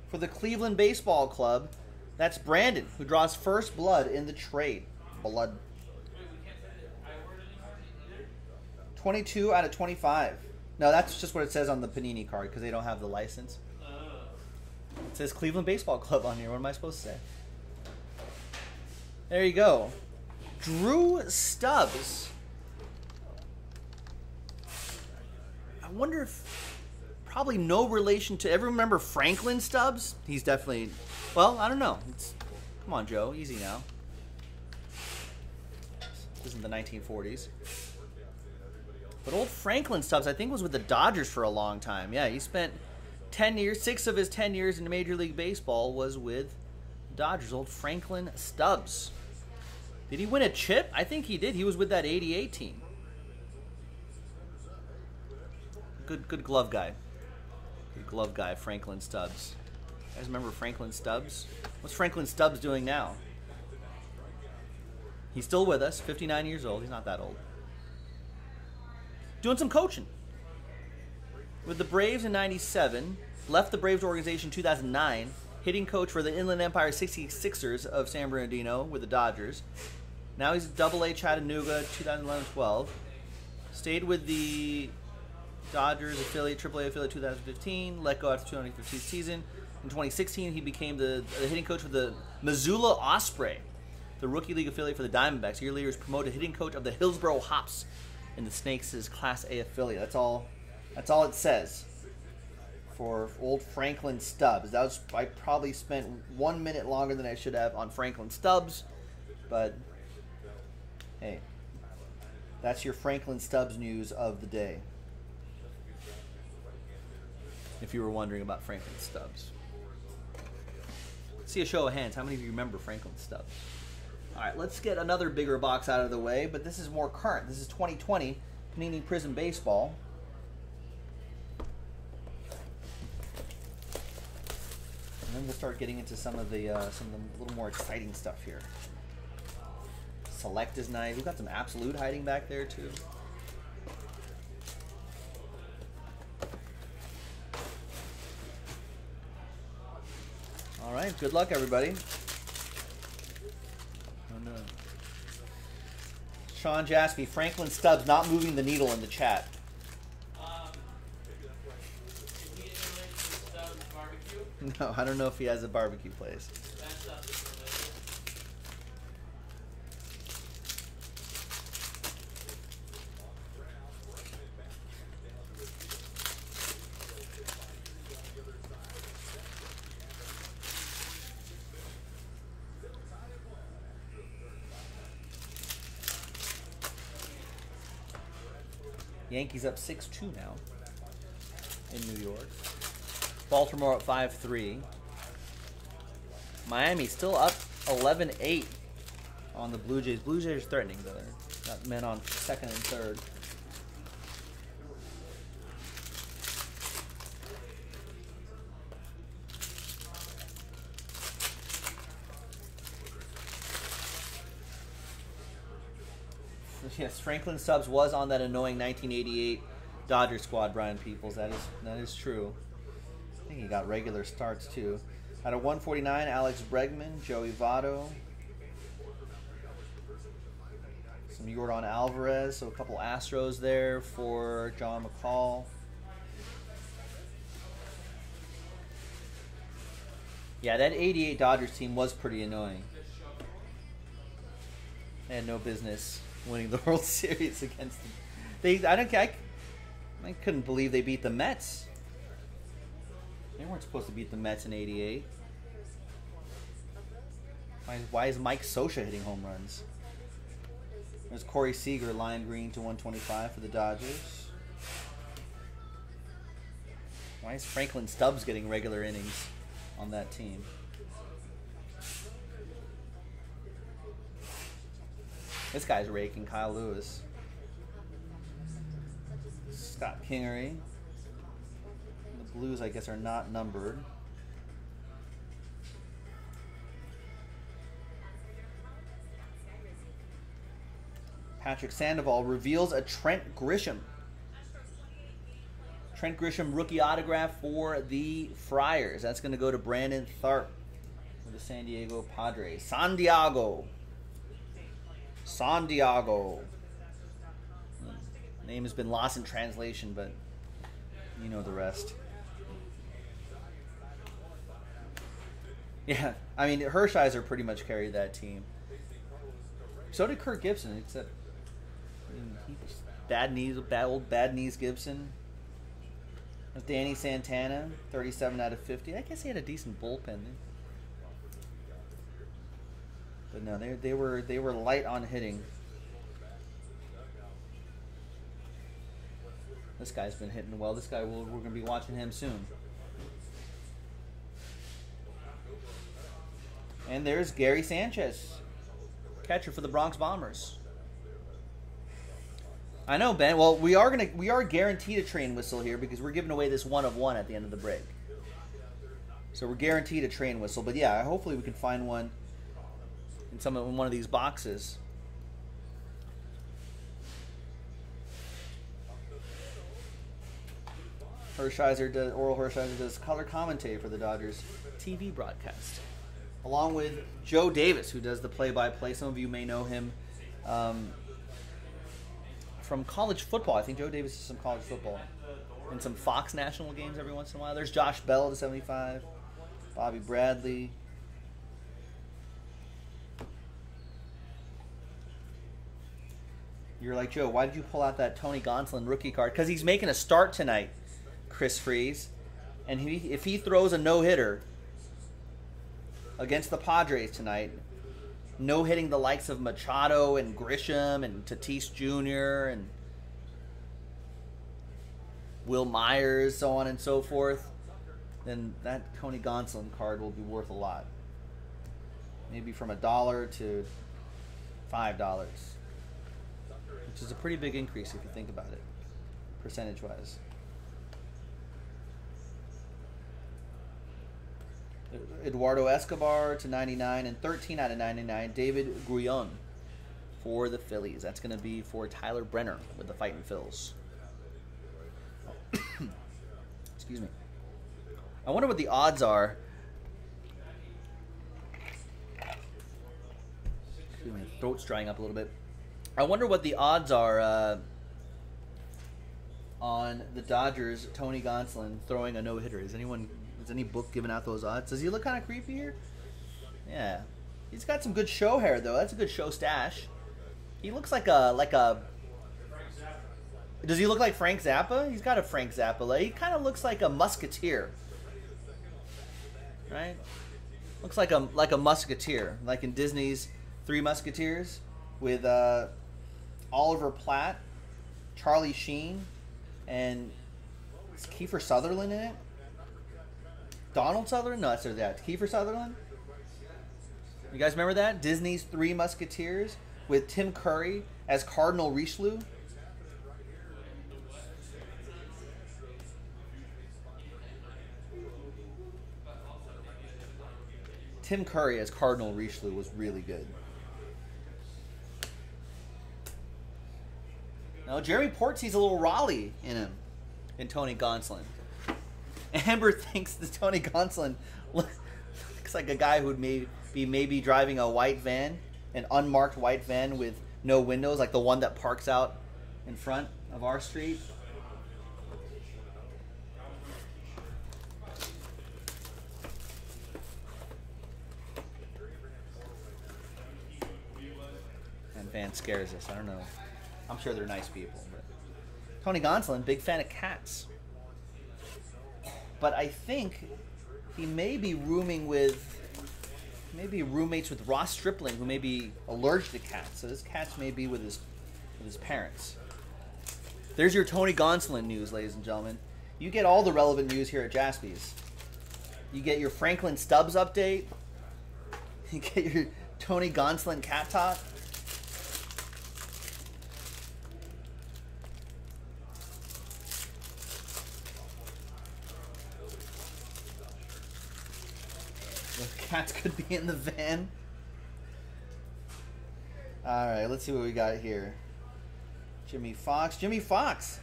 for the Cleveland Baseball Club. That's Brandon, who draws first blood in the trade. Blood. Wait, we can't send it. I ordered anymore either. 22 out of 25. No, that's just what it says on the Panini card because they don't have the license. It says Cleveland Baseball Club on here. What am I supposed to say? There you go. Drew Stubbs. I wonder if probably no relation to ever remember Franklin Stubbs? He's definitely well, I don't know. It's, come on, Joe, easy now. This isn't the 1940s. But old Franklin Stubbs, I think, was with the Dodgers for a long time. Yeah, he spent 10 years, six of his 10 years in Major League Baseball was with Dodgers. Old Franklin Stubbs. Did he win a chip? I think he did. He was with that 88 team. Good, good glove guy. Good glove guy, Franklin Stubbs. You guys remember Franklin Stubbs? What's Franklin Stubbs doing now? He's still with us, 59 years old. He's not that old. Doing some coaching. With the Braves in 97, left the Braves organization in 2009, hitting coach for the Inland Empire 66ers of San Bernardino with the Dodgers. Now he's Double A Chattanooga 2011-12. Stayed with the Dodgers affiliate, AAA affiliate 2015. Let go after 2015 season. In 2016, he became the, the hitting coach for the Missoula Osprey, the rookie league affiliate for the Diamondbacks. Year he was promoted hitting coach of the Hillsboro Hops in the Snakes' Class A affiliate. That's all. That's all it says for old Franklin Stubbs. That was I probably spent one minute longer than I should have on Franklin Stubbs, but hey, that's your Franklin Stubbs news of the day. If you were wondering about Franklin Stubbs. See a show of hands. How many of you remember Franklin Stubbs? All right, let's get another bigger box out of the way, but this is more current. This is 2020 Panini Prizm Baseball. And then we'll start getting into some of the uh, some of the little more exciting stuff here. Select is nice. We've got some absolute hiding back there too. All right. Good luck, everybody. Oh no. Sean Jaspy, Franklin Stubbs not moving the needle in the chat. um, is he related to Stubbs Barbecue? No, I don't know if he has a barbecue place. Yankees up 6 2 now in New York. Baltimore up 5 3. Miami still up 11 8 on the Blue Jays. Blue Jays are threatening, though. They're got men on second and third. Yes, Franklin Stubbs was on that annoying 1988 Dodger squad. Brian Peoples, that is that is true. I think he got regular starts too. Out of 149, Alex Bregman, Joey Votto, some Yordan Alvarez, so a couple Astros there for John McCall. Yeah, that 88 Dodgers team was pretty annoying. They had no business winning the World Series against them. They, I don't, I, I couldn't believe they beat the Mets. They weren't supposed to beat the Mets in '88. Why, why is Mike Scioscia hitting home runs? There's Corey Seager, line green to 125 for the Dodgers. Why is Franklin Stubbs getting regular innings on that team? This guy's raking Kyle Lewis. Scott Kingery. The Blues, I guess, are not numbered. Patrick Sandoval reveals a Trent Grisham. Trent Grisham rookie autograph for the Friars. That's going to go to Brandon Tharp for the San Diego Padres. San Diego. San Diego. Hmm. Name has been lost in translation, but you know the rest. Yeah, I mean Hershiser pretty much carried that team. So did Kirk Gibson, except he was bad knees, bad old bad knees Gibson. Danny Santana, 37 out of 50. I guess he had a decent bullpen. But no, they they were they were light on hitting. This guy's been hitting well. This guy, will, we're going to be watching him soon. And there's Gary Sanchez, catcher for the Bronx Bombers. I know, Ben. Well, we are gonna we are guaranteed a train whistle here because we're giving away this one of one at the end of the break. So we're guaranteed a train whistle. But yeah, hopefully we can find one in some in one of these boxes. Hershiser does Orel Hershiser does color commentary for the Dodgers TV broadcast, along with Joe Davis, who does the play-by-play. Some of you may know him um, from college football. I think Joe Davis does some college football and some Fox national games every once in a while. There's Josh Bell, the 75, Bobby Bradley. You're like Joe. Why did you pull out that Tony Gonsolin rookie card? Because he's making a start tonight. Chris Freeze, and he, if he throws a no hitter against the Padres tonight, no hitting the likes of Machado and Grisham and Tatis Jr. and Wil Myers, so on and so forth, then that Tony Gonsolin card will be worth a lot. Maybe from a dollar to five dollars, which is a pretty big increase if you think about it, percentage wise. Eduardo Escobar to 99 and 13 out of 99. David Guyon for the Phillies. That's going to be for Tyler Brenner with the Fighting Phils. Excuse me. I wonder what the odds are. Excuse me, throat's drying up a little bit. I wonder what the odds are uh, on the Dodgers, Tony Gonsolin throwing a no hitter. Is anyone is any book giving out those odds? Does he look kind of creepy here? Yeah, he's got some good show hair though. That's a good show stash. He looks like a like a. Does he look like Frank Zappa? He's got a Frank Zappa. Like, he kind of looks like a musketeer, right? Looks like a like a musketeer, like in Disney's Three Musketeers, with uh, Oliver Platt, Charlie Sheen, and is Kiefer Sutherland in it? Donald Sutherland? No, that's that. Kiefer Sutherland? You guys remember that? Disney's Three Musketeers with Tim Curry as Cardinal Richelieu? Tim Curry as Cardinal Richelieu was really good. No, Jeremy Port sees a little Raleigh in him, in Tony Gonsolin. Amber thinks that Tony Gonsolin looks like a guy who'd maybe be maybe driving a white van, an unmarked white van with no windows, like the one that parks out in front of our street. And Van scares us. I don't know. I'm sure they're nice people. But Tony Gonsolin, big fan of cats. But I think he may be rooming with, maybe roommates with Ross Stripling, who may be allergic to cats. So this cat may be with his, with his parents. There's your Tony Gonsolin news, ladies and gentlemen. You get all the relevant news here at Jaspy's. You get your Franklin Stubbs update. You get your Tony Gonsolin cat talk. The cats could be in the van. All right, let's see what we got here. Jimmie Foxx. Jimmie Foxx.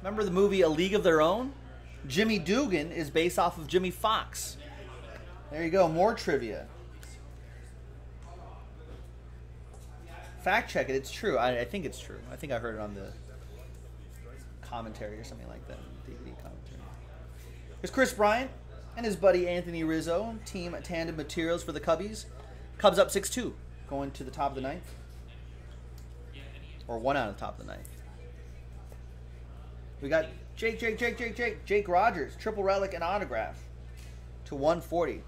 Remember the movie A League of Their Own? Jimmy Dugan is based off of Jimmie Foxx. There you go, more trivia. Fact check it, it's true. I, I think it's true. I think I heard it on the commentary or something like that. DVD commentary. Kris Bryant and his buddy Anthony Rizzo, team tandem materials for the Cubbies. Cubs up 6 2, going to the top of the ninth. Or one out of the top of the ninth. We got Jake, Jake, Jake, Jake, Jake, Jake Rogers, triple relic and autograph to 140.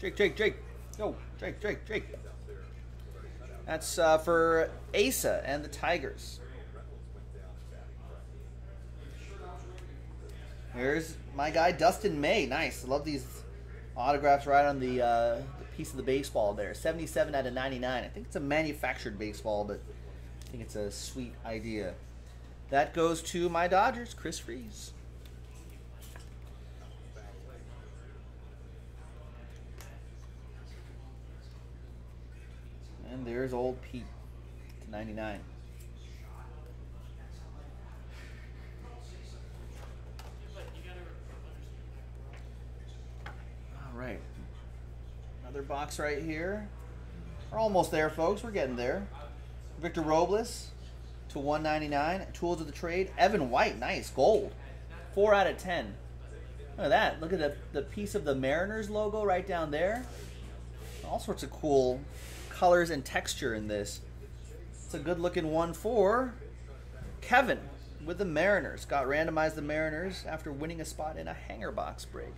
Jake, Jake, Jake. Yo, Jake, Jake, Jake. That's uh, for Asa and the Tigers. Here's my guy Dustin May. Nice. Love these autographs right on the, uh, the piece of the baseball there. 77 out of 99. I think it's a manufactured baseball, but I think it's a sweet idea. That goes to my Dodgers, Chris Fries. And there's old Pete to 99. Right. Another box right here. We're almost there, folks. We're getting there. Victor Robles to 199. Tools of the trade. Evan White, nice gold. Four out of ten. Look at that. Look at the the piece of the Mariners logo right down there. All sorts of cool colors and texture in this. It's a good looking one for Kevin with the Mariners. Got randomized the Mariners after winning a spot in a hanger box break.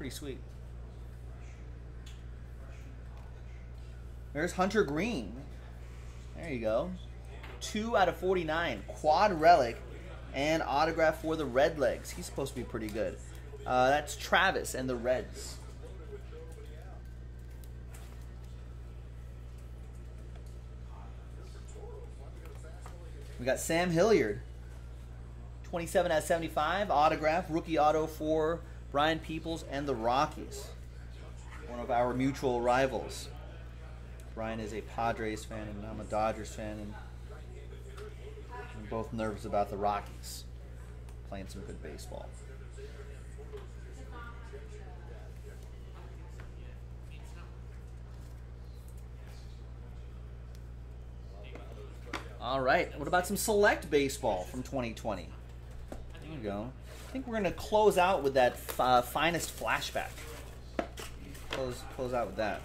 Pretty sweet. There's Hunter Greene. There you go. Two out of 49. Quad relic and autograph for the Redlegs. He's supposed to be pretty good. Uh, that's Travis and the Reds. We got Sam Hilliard. 27 out of 75. Autograph. Rookie auto for Brian Peoples and the Rockies. One of our mutual rivals. Brian is a Padres fan and I'm a Dodgers fan, and we're both nervous about the Rockies playing some good baseball. All right, what about some select baseball from 2020? There you go. I think we're gonna close out with that uh, finest flashback. Close, close out with that.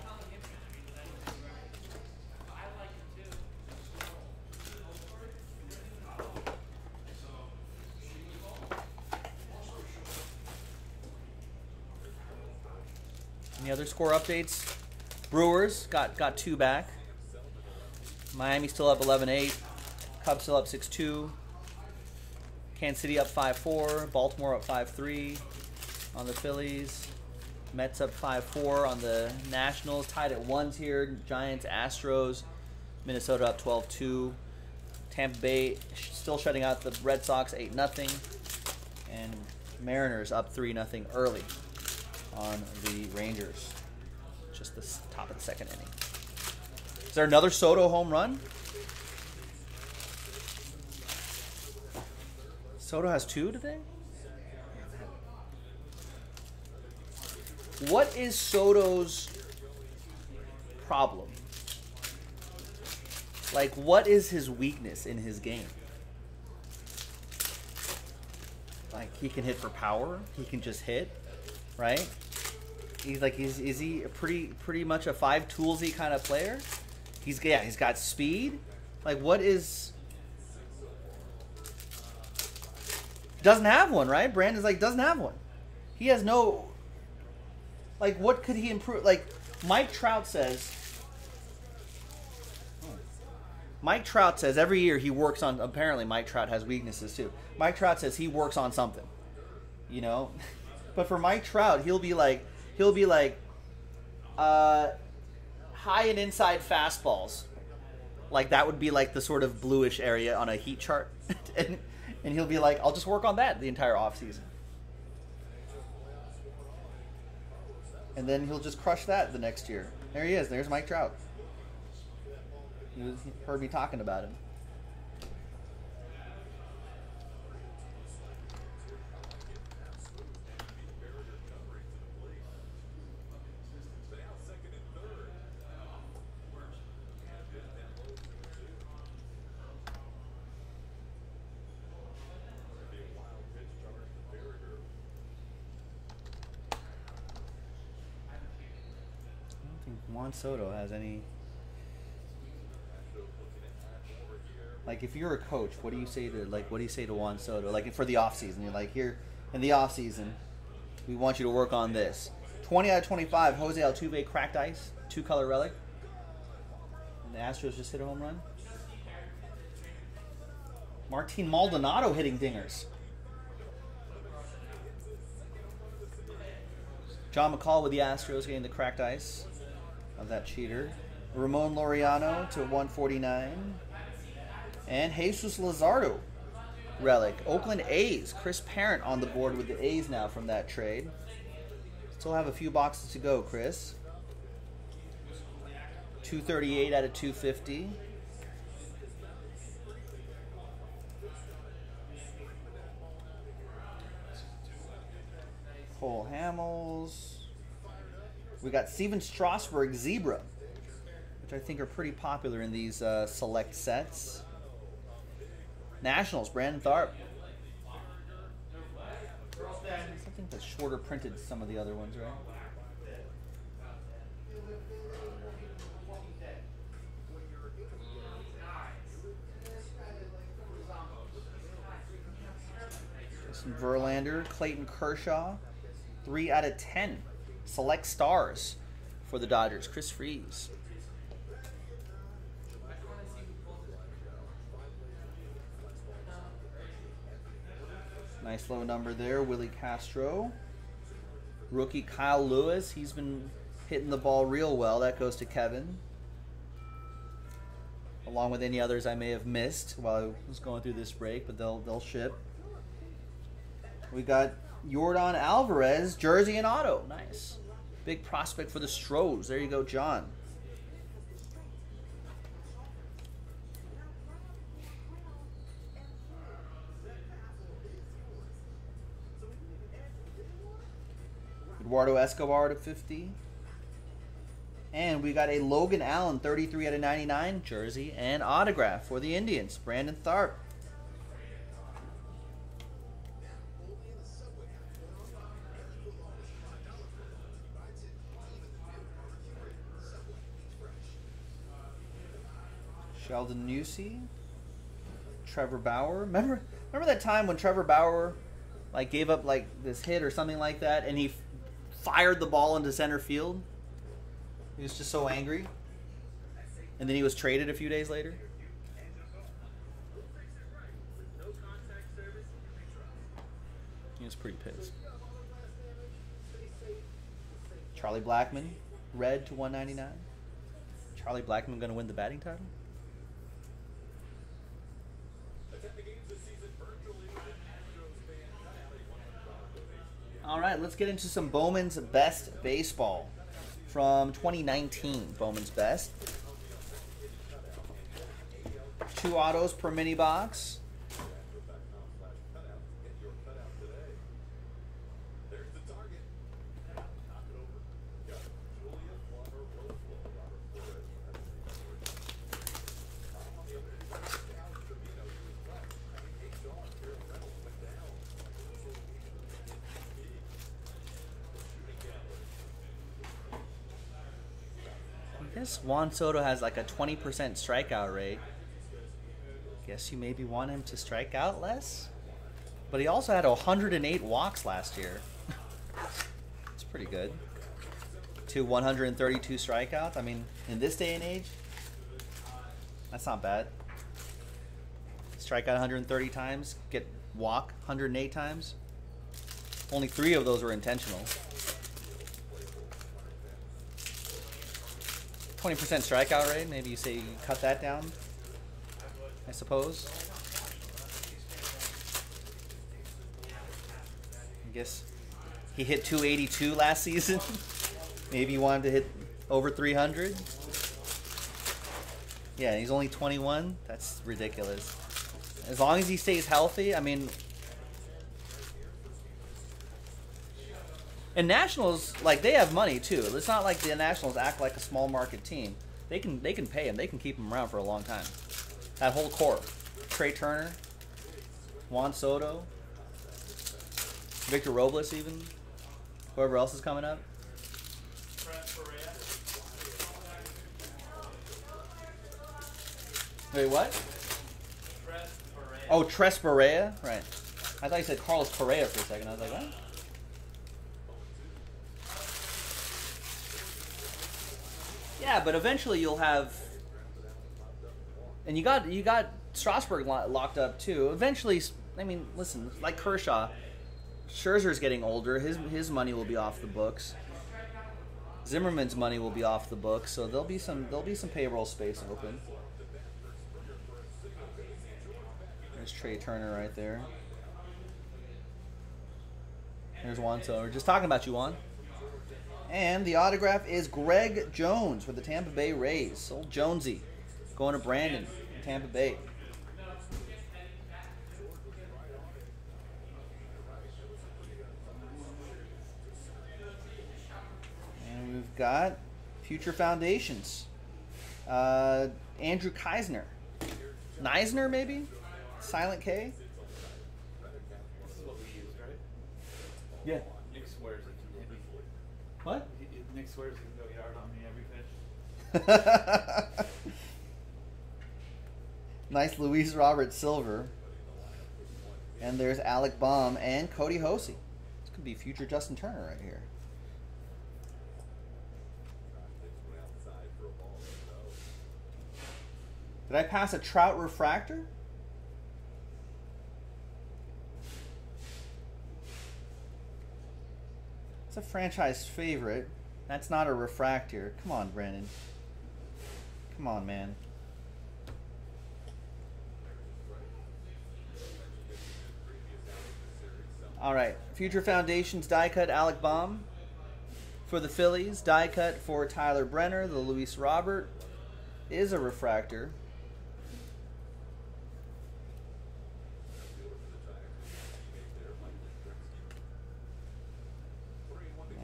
Any other score updates? Brewers got got two back. Miami still up 11-8. Cubs still up 6-2. Kansas City up 5-4. Baltimore up 5-3 on the Phillies. Mets up 5-4 on the Nationals. Tied at ones here. Giants, Astros. Minnesota up 12-2. Tampa Bay still shutting out the Red Sox 8-0. And Mariners up 3-0 early on the Rangers. Just the top of the second inning. Is there another Soto home run? Soto has two today? What is Soto's problem? Like, what is his weakness in his game? Like, he can hit for power. He can just hit, right? He's like, is, is he pretty pretty much a five toolsy kind of player? He's yeah, he's got speed. Like, what is? Doesn't have one, right? Brandon's like doesn't have one. He has no. Like, what could he improve? Like, Mike Trout says. Mike Trout says every year he works on. Apparently, Mike Trout has weaknesses too. Mike Trout says he works on something, you know. But for Mike Trout, he'll be like, he'll be like, uh, high and inside fastballs, like that would be like the sort of bluish area on a heat chart, and and he'll be like, I'll just work on that the entire off season. And then he'll just crush that the next year. There he is. There's Mike Trout. You heard me talking about him. Juan Soto has any. Like, if you're a coach, what do you say to like? What do you say to Juan Soto? Like for the off season, you're like, here in the off season, we want you to work on this. Twenty out of twenty-five. Jose Altuve cracked ice, two color relic. And the Astros just hit a home run. Martin Maldonado hitting dingers. John McCall with the Astros getting the cracked ice of that cheater. Ramon Laureano to 149. And Jesus Luzardo relic. Oakland A's. Chris Parent on the board with the A's now from that trade. Still have a few boxes to go, Chris. 238 out of 250. Cole Hamels. We got Stephen Strasburg Zebra, which I think are pretty popular in these uh, select sets. Nationals, Brandon Tharp. Think that's shorter printed some of the other ones, right? Justin Verlander, Clayton Kershaw, three out of ten. Select stars for the Dodgers. Chris Freeze. Nice low number there. Willi Castro. Rookie Kyle Lewis. He's been hitting the ball real well. That goes to Kevin. Along with any others I may have missed while I was going through this break, but they'll they'll ship. We got Yordan Alvarez, jersey and auto. Nice. Big prospect for the Stros. There you go, John. Eduardo Escobar to 50. And we got a Logan Allen, 33 out of 99, jersey and autograph for the Indians. Brandon Tharp. Sheldon Neuse, Trevor Bauer. Remember, remember that time when Trevor Bauer, like, gave up like this hit or something like that, and he fired the ball into center field. He was just so angry, and then he was traded a few days later. He was pretty pissed. Charlie Blackmon, red to 199. Charlie Blackmon going to win the batting title? All right, let's get into some Bowman's Best Baseball from 2019. Bowman's Best. Two autos per mini box. guess Juan Soto has like a 20% strikeout rate. Guess you maybe want him to strike out less? But he also had 108 walks last year. It's pretty good. To 132 strikeouts. I mean, in this day and age, that's not bad. Strike out 130 times, get walk 108 times. Only three of those were intentional. 20% strikeout rate. Maybe you say you cut that down. I suppose. I guess he hit 282 last season. Maybe you wanted to hit over 300. Yeah, he's only 21. That's ridiculous. As long as he stays healthy, I mean. And Nationals, like they have money too. It's not like the Nationals act like a small market team. They can they can pay him. They can keep him around for a long time. That whole core, Trea Turner, Juan Soto, Victor Robles, even whoever else is coming up. Wait, what? Oh, Tres Barrera? Right. I thought you said Carlos Correa for a second. I was like, what? Yeah, but eventually you'll have, and you got you got Strasburg lo- locked up too. Eventually, I mean, listen, like Kershaw, Scherzer's getting older. His his money will be off the books. Zimmerman's money will be off the books, so there'll be some there'll be some payroll space open. There's Trea Turner right there. There's Juan So We're just talking about you, Juan. And the autograph is Greg Jones for the Tampa Bay Rays. Old Jonesy going to Brandon Tampa Bay. And we've got Future Foundations. Uh, Andrew Keisner. Neisner, maybe? Silent K? This is what we use, right? Yeah. Nick swears he can hit me. What? He- Nick swears he can go yard on me every pitch. nice Luis Robert Silver. And there's Alec Bohm and Kody Hoese. This could be future Justin Turner right here. Did I pass a Trout refractor? It's a franchise favorite. That's not a refractor. Come on, Brandon. Come on, man. All right. Future Foundations die cut Alec Bohm for the Phillies. Die cut for Tyler Brenner. The Luis Robert is a refractor.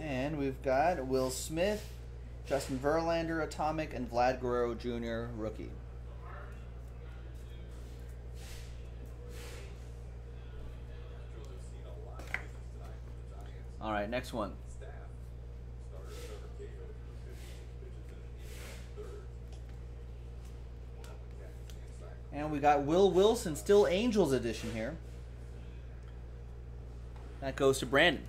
And we've got Will Smith, Justin Verlander, Atomic, and Vlad Guerrero Jr., rookie. All right, next one. And we got Will Wilson, still Angels edition here. That goes to Brandon.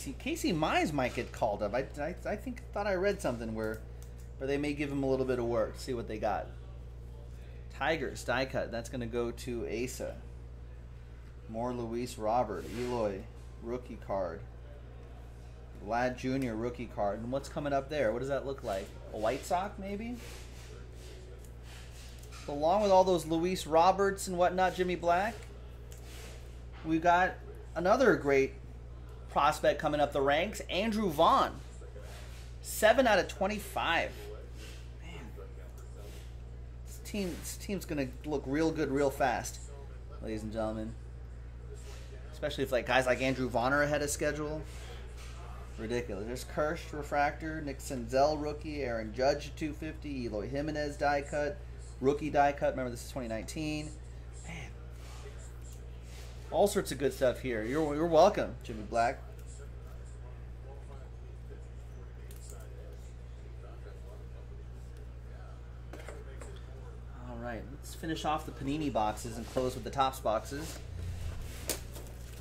Casey Casey Mize might get called up. I, I, I think thought I read something where where they may give him a little bit of work. See what they got. Tigers die cut. That's going to go to Asa. More Luis Robert, Eloy, rookie card. Vlad Jr. rookie card. And what's coming up there? What does that look like? A White Sox maybe? Along with all those Luis Roberts and whatnot, Jimmy Black, we got another great prospect coming up the ranks, Andrew Vaughn. 7 out of 25. Man. This team this team's going to look real good real fast, ladies and gentlemen. Especially if like guys like Andrew Vaughn are ahead of schedule. Ridiculous. There's Kirsch refractor, Nick Senzel rookie, Aaron Judge 250, Eloy Jimenez die cut, Rookie die cut. Remember, this is 2019. All sorts of good stuff here. You're you're welcome, Jimmy Black. All right, let's finish off the Panini boxes and close with the Topps boxes.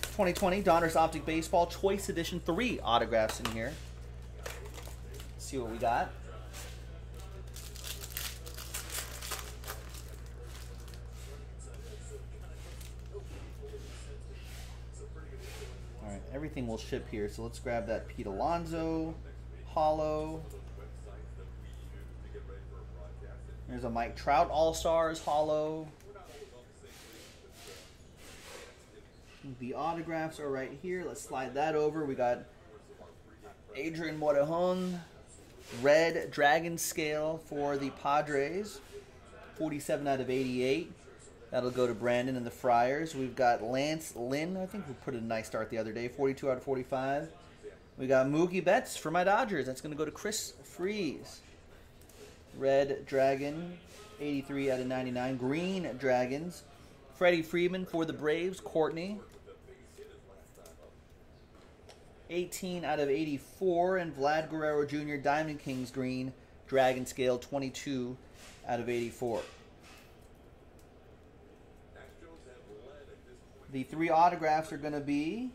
2020 Donruss Optic Baseball Choice Edition 3 autographs in here. Let's see what we got. Everything will ship here, so let's grab that Pete Alonso, Hollow. There's a Mike Trout All Stars Hollow. The autographs are right here. Let's slide that over. We got Adrian Morejon, red dragon scale for the Padres, 47 out of 88. That'll go to Brandon and the Friars. We've got Lance Lynn. I think we put a nice start the other day, 42 out of 45. We got Mookie Betts for my Dodgers. That's going to go to Chris Freeze. Red Dragon, 83 out of 99. Green Dragons, Freddie Freeman for the Braves. Courtney, 18 out of 84. And Vlad Guerrero Jr., Diamond Kings Green, Dragon Scale, 22 out of 84. The three autographs are going to be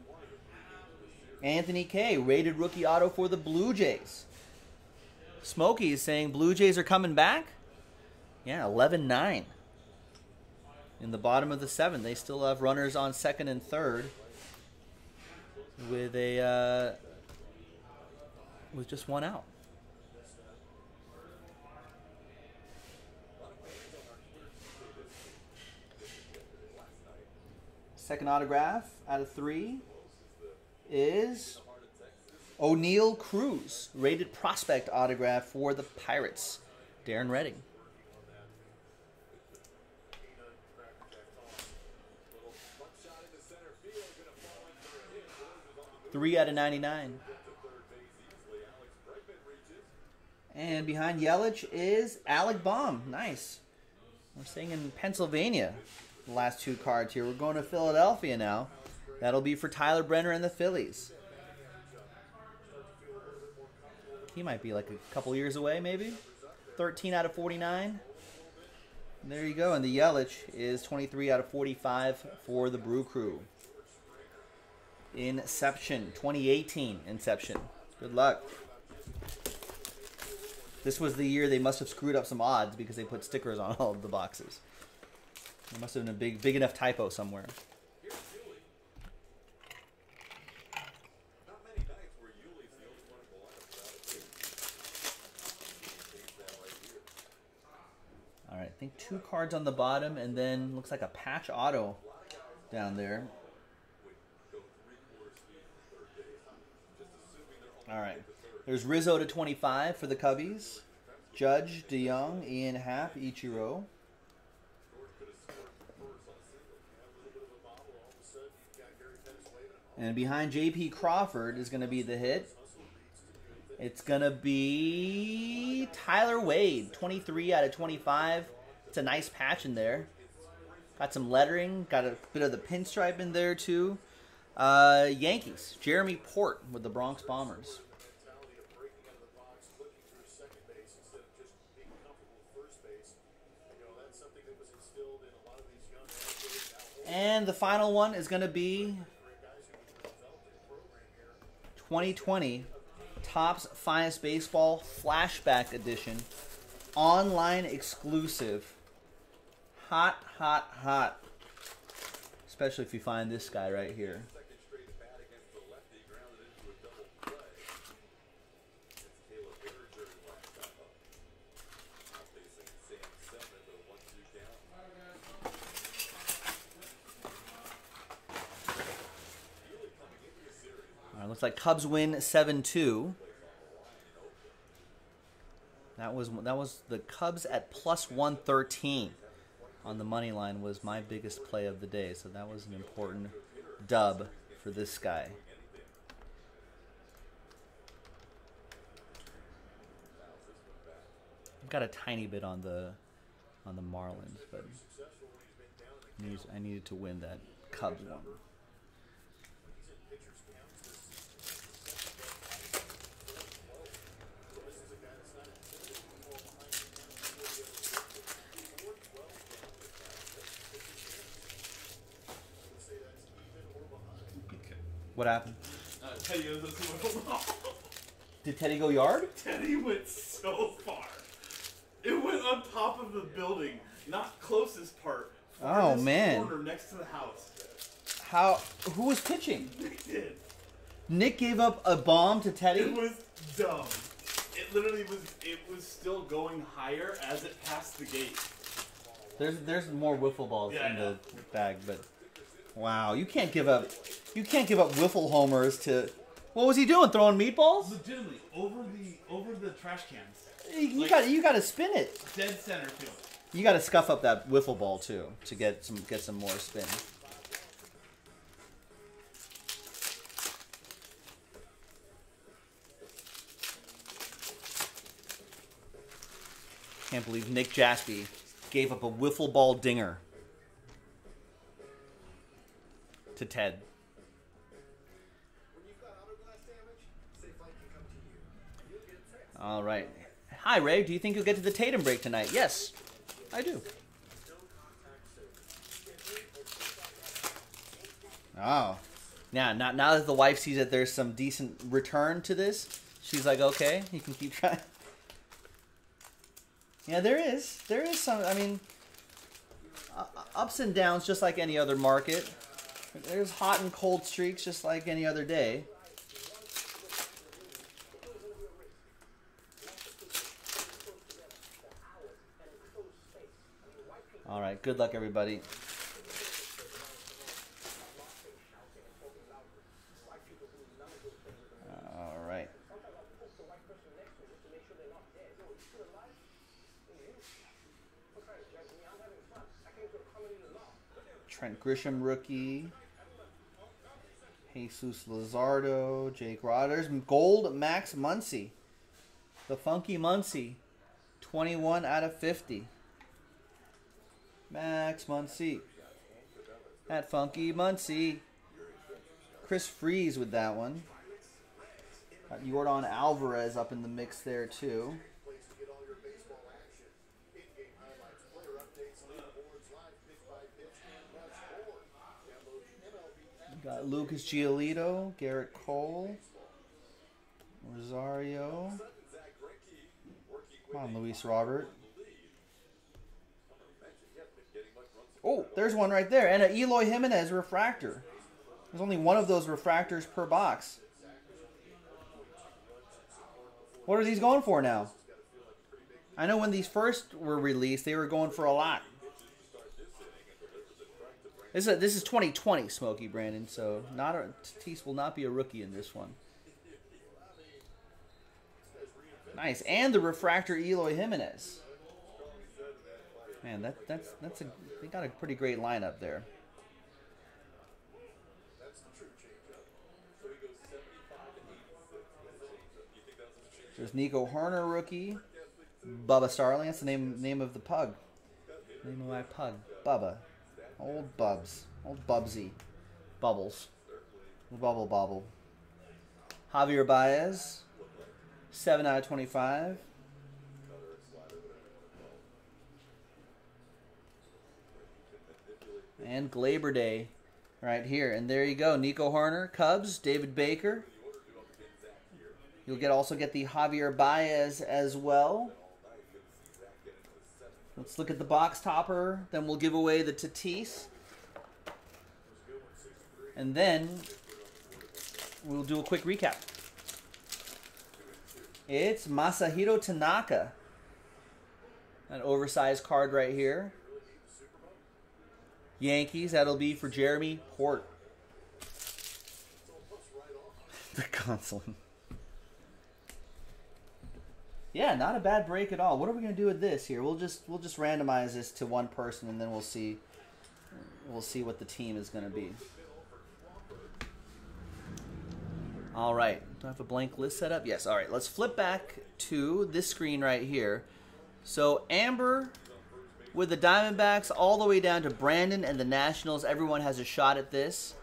Anthony Kay, rated rookie auto for the Blue Jays. Smokey is saying Blue Jays are coming back. Yeah, 11 9. In the bottom of the seven, they still have runners on second and third with a uh, with just one out. Second autograph out of three is Oneil Cruz, rated prospect autograph for the Pirates. Darren Redding. Three out of 99. And behind Yelich is Alec Bohm. Nice. We're staying in Pennsylvania. Last two cards here. We're going to Philadelphia now. That'll be for Tyler Brenner and the Phillies. He might be like a couple years away, maybe. 13 out of 49. There you go. And the Yelich is 23 out of 45 for the Brew Crew. Inception. 2018 Inception. Good luck. This was the year they must have screwed up some odds because they put stickers on all of the boxes. There must have been a big, big enough typo somewhere. All right, I think two cards on the bottom, and then looks like a patch auto down there. All right, there's Rizzo to 25 for the Cubbies. Judge, DeJong, Ian Happ, Ichiro. And behind J.P. Crawford is going to be the hit. It's going to be Tyler Wade, 23 out of 25. It's a nice patch in there. Got some lettering, got a bit of the pinstripe in there too. Uh, Yankees, Jeremy Port with the Bronx Bombers. And the final one is going to be 2020 Topps Finest Baseball Flashback Edition. Online exclusive. Hot, hot, hot. Especially if you find this guy right here. Like Cubs win 7-2. That was that was the Cubs at plus 113 on the money line was my biggest play of the day. So that was an important dub for this guy. I've got a tiny bit on the on the Marlins, but I needed to win that Cubs one. What happened? Uh, Teddy owes us a Did Teddy go yard? Teddy went so far. It went on top of the building, not closest part. Oh, man. Corner next to the house. How? Who was pitching? They did. Nick gave up a bomb to Teddy. It was dumb. It literally was. It was still going higher as it passed the gate. There's there's more wiffle balls Yeah, in the bag, but wow, you can't give up you can't give up wiffle homers to what was he doing? Throwing meatballs? Legitimately over the over the trash cans, You, Like- got you got to spin it. dead center field. You got to scuff up that wiffle ball too to get some get some more spin. Can't believe Nick Jaspy gave up a wiffle ball dinger to Ted. All right. Hi, Ray. Do you think you'll get to the Tatum break tonight? Yes, I do. Oh. Now, now, now that the wife sees that there's some decent return to this, she's like, okay, you can keep trying. Yeah, there is. There is some, I mean, ups and downs just like any other market. There's hot and cold streaks just like any other day. Right, good luck, everybody. All right. Trent Grisham rookie. Jesus Luzardo, Jake Rogers, gold Max Muncy. The funky Muncy. 21 out of 50. Max Muncy. That funky Muncy. Chris Freeze with that one. Got Yordan Alvarez up in the mix there too. Got Lucas Giolito, Gerrit Cole, Rosario. On, Luis Robert. Oh, there's one right there. And an Eloy Jimenez refractor. There's only one of those refractors per box. What are these going for now? I know when these first were released, they were going for a lot. This is, this is 2020, Smokey Brandon, so not a, Tatis will not be a rookie in this one. Nice, and the refractor Eloy Jimenez. Man, that that's that's a they got a pretty great lineup there. There's Nico Hoerner rookie, Bubba Starling. That's the name name of the pug. Name of my pug, Bubba. Old Bubs, old Bubsy, Bubbles, Bubble Bobble. Javier Baez, seven out of twenty-five. And Glaber Day right here. And there you go. Nico Hoerner, Cubs, David Baker. You'll get also get the Javier Baez as well. Let's look at the box topper. Then we'll give away the Tatis. And then we'll do a quick recap. It's Masahiro Tanaka. An oversized card right here. Yankees, that'll be for Jeremy Port. the console. Yeah, not a bad break at all. What are we gonna do with this here? We'll just we'll just randomize this to one person and then we'll see we'll see what the team is gonna be. All right. Do I have a blank list set up? Yes. All right. Let's flip back to this screen right here. So Amber with the Diamondbacks all the way down to Brandon and the Nationals. Everyone has a shot at this.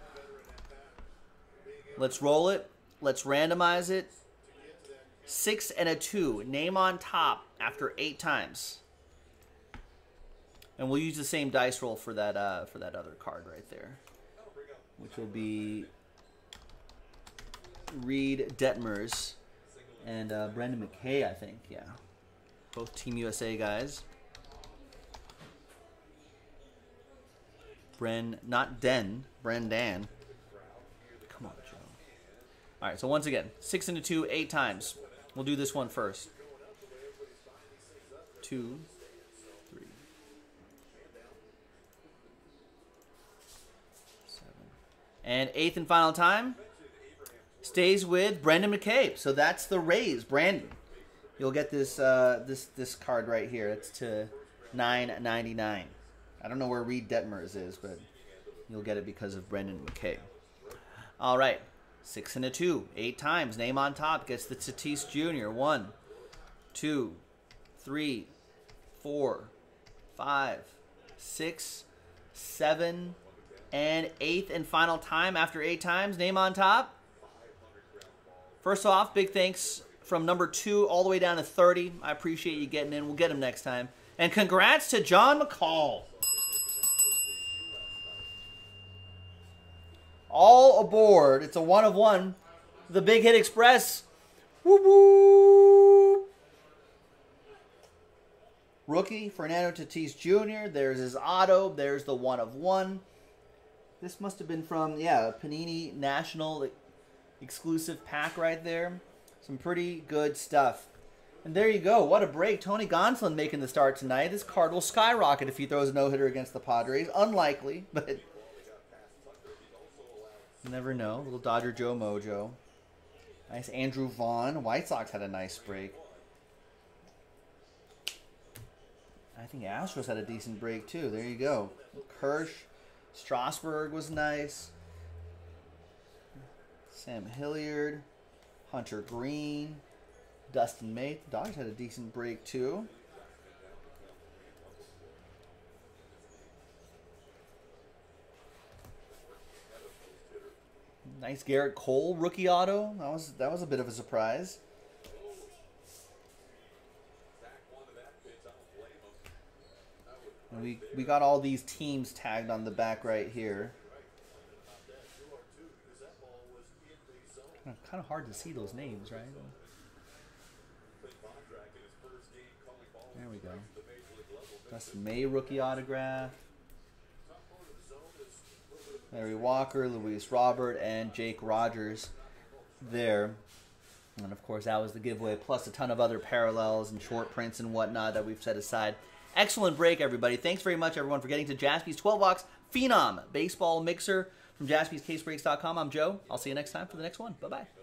Let's roll it. Let's randomize it. Six and a two. Name on top after eight times. And we'll use the same dice roll for that uh, for that other card right there, which will be Reid Detmers and uh, Brendan McKay, I think. Yeah, both Team USA guys. Bren, not Den, Brendan. Come on, Joe. All right, so once again, six into two, eight times. We'll do this one first. Two, three, seven, and eighth and final time stays with Brendan McCabe. So that's the Rays, Brandon. You'll get this uh, this this card right here. It's to nine ninety nine. I don't know where Reid Detmers is, but you'll get it because of Brendan McKay. All right, six and a two, eight times. Name on top gets the Tatis Jr. One, two, three, four, five, six, seven, and eighth and final time after eight times. Name on top. First off, big thanks from number two all the way down to 30. I appreciate you getting in. We'll get him next time. And congrats to John McCall. All aboard. It's a one of one. The Big Hit Express. Woo woo. Rookie Fernando Tatis Jr. There's his auto. There's the one of one. This must have been from, yeah, Panini National exclusive pack right there. Some pretty good stuff. And there you go. What a break. Tony Gonsolin making the start tonight. This card will skyrocket if he throws a no-hitter against the Padres. Unlikely, but never know. Little Dodger Joe Mojo. Nice Andrew Vaughn. White Sox had a nice break. I think Astros had a decent break too. There you go. Kirsch. Strasburg was nice. Sam Hilliard. Hunter Greene. Dustin May. The Dodgers had a decent break too. Nice Gerrit Cole rookie auto. That was that was a bit of a surprise. And we we got all these teams tagged on the back right here. Kind of hard to see those names, right? There we go. Dustin May rookie autograph. Larry Walker, Luis Robert, and Jake Rogers there. And of course, that was the giveaway, plus a ton of other parallels and short prints and whatnot that we've set aside. Excellent break, everybody. Thanks very much, everyone, for getting to Jaspy's 12 box Phenom Baseball Mixer from jaspyscasebreaks.com. I'm Joe. I'll see you next time for the next one. Bye bye.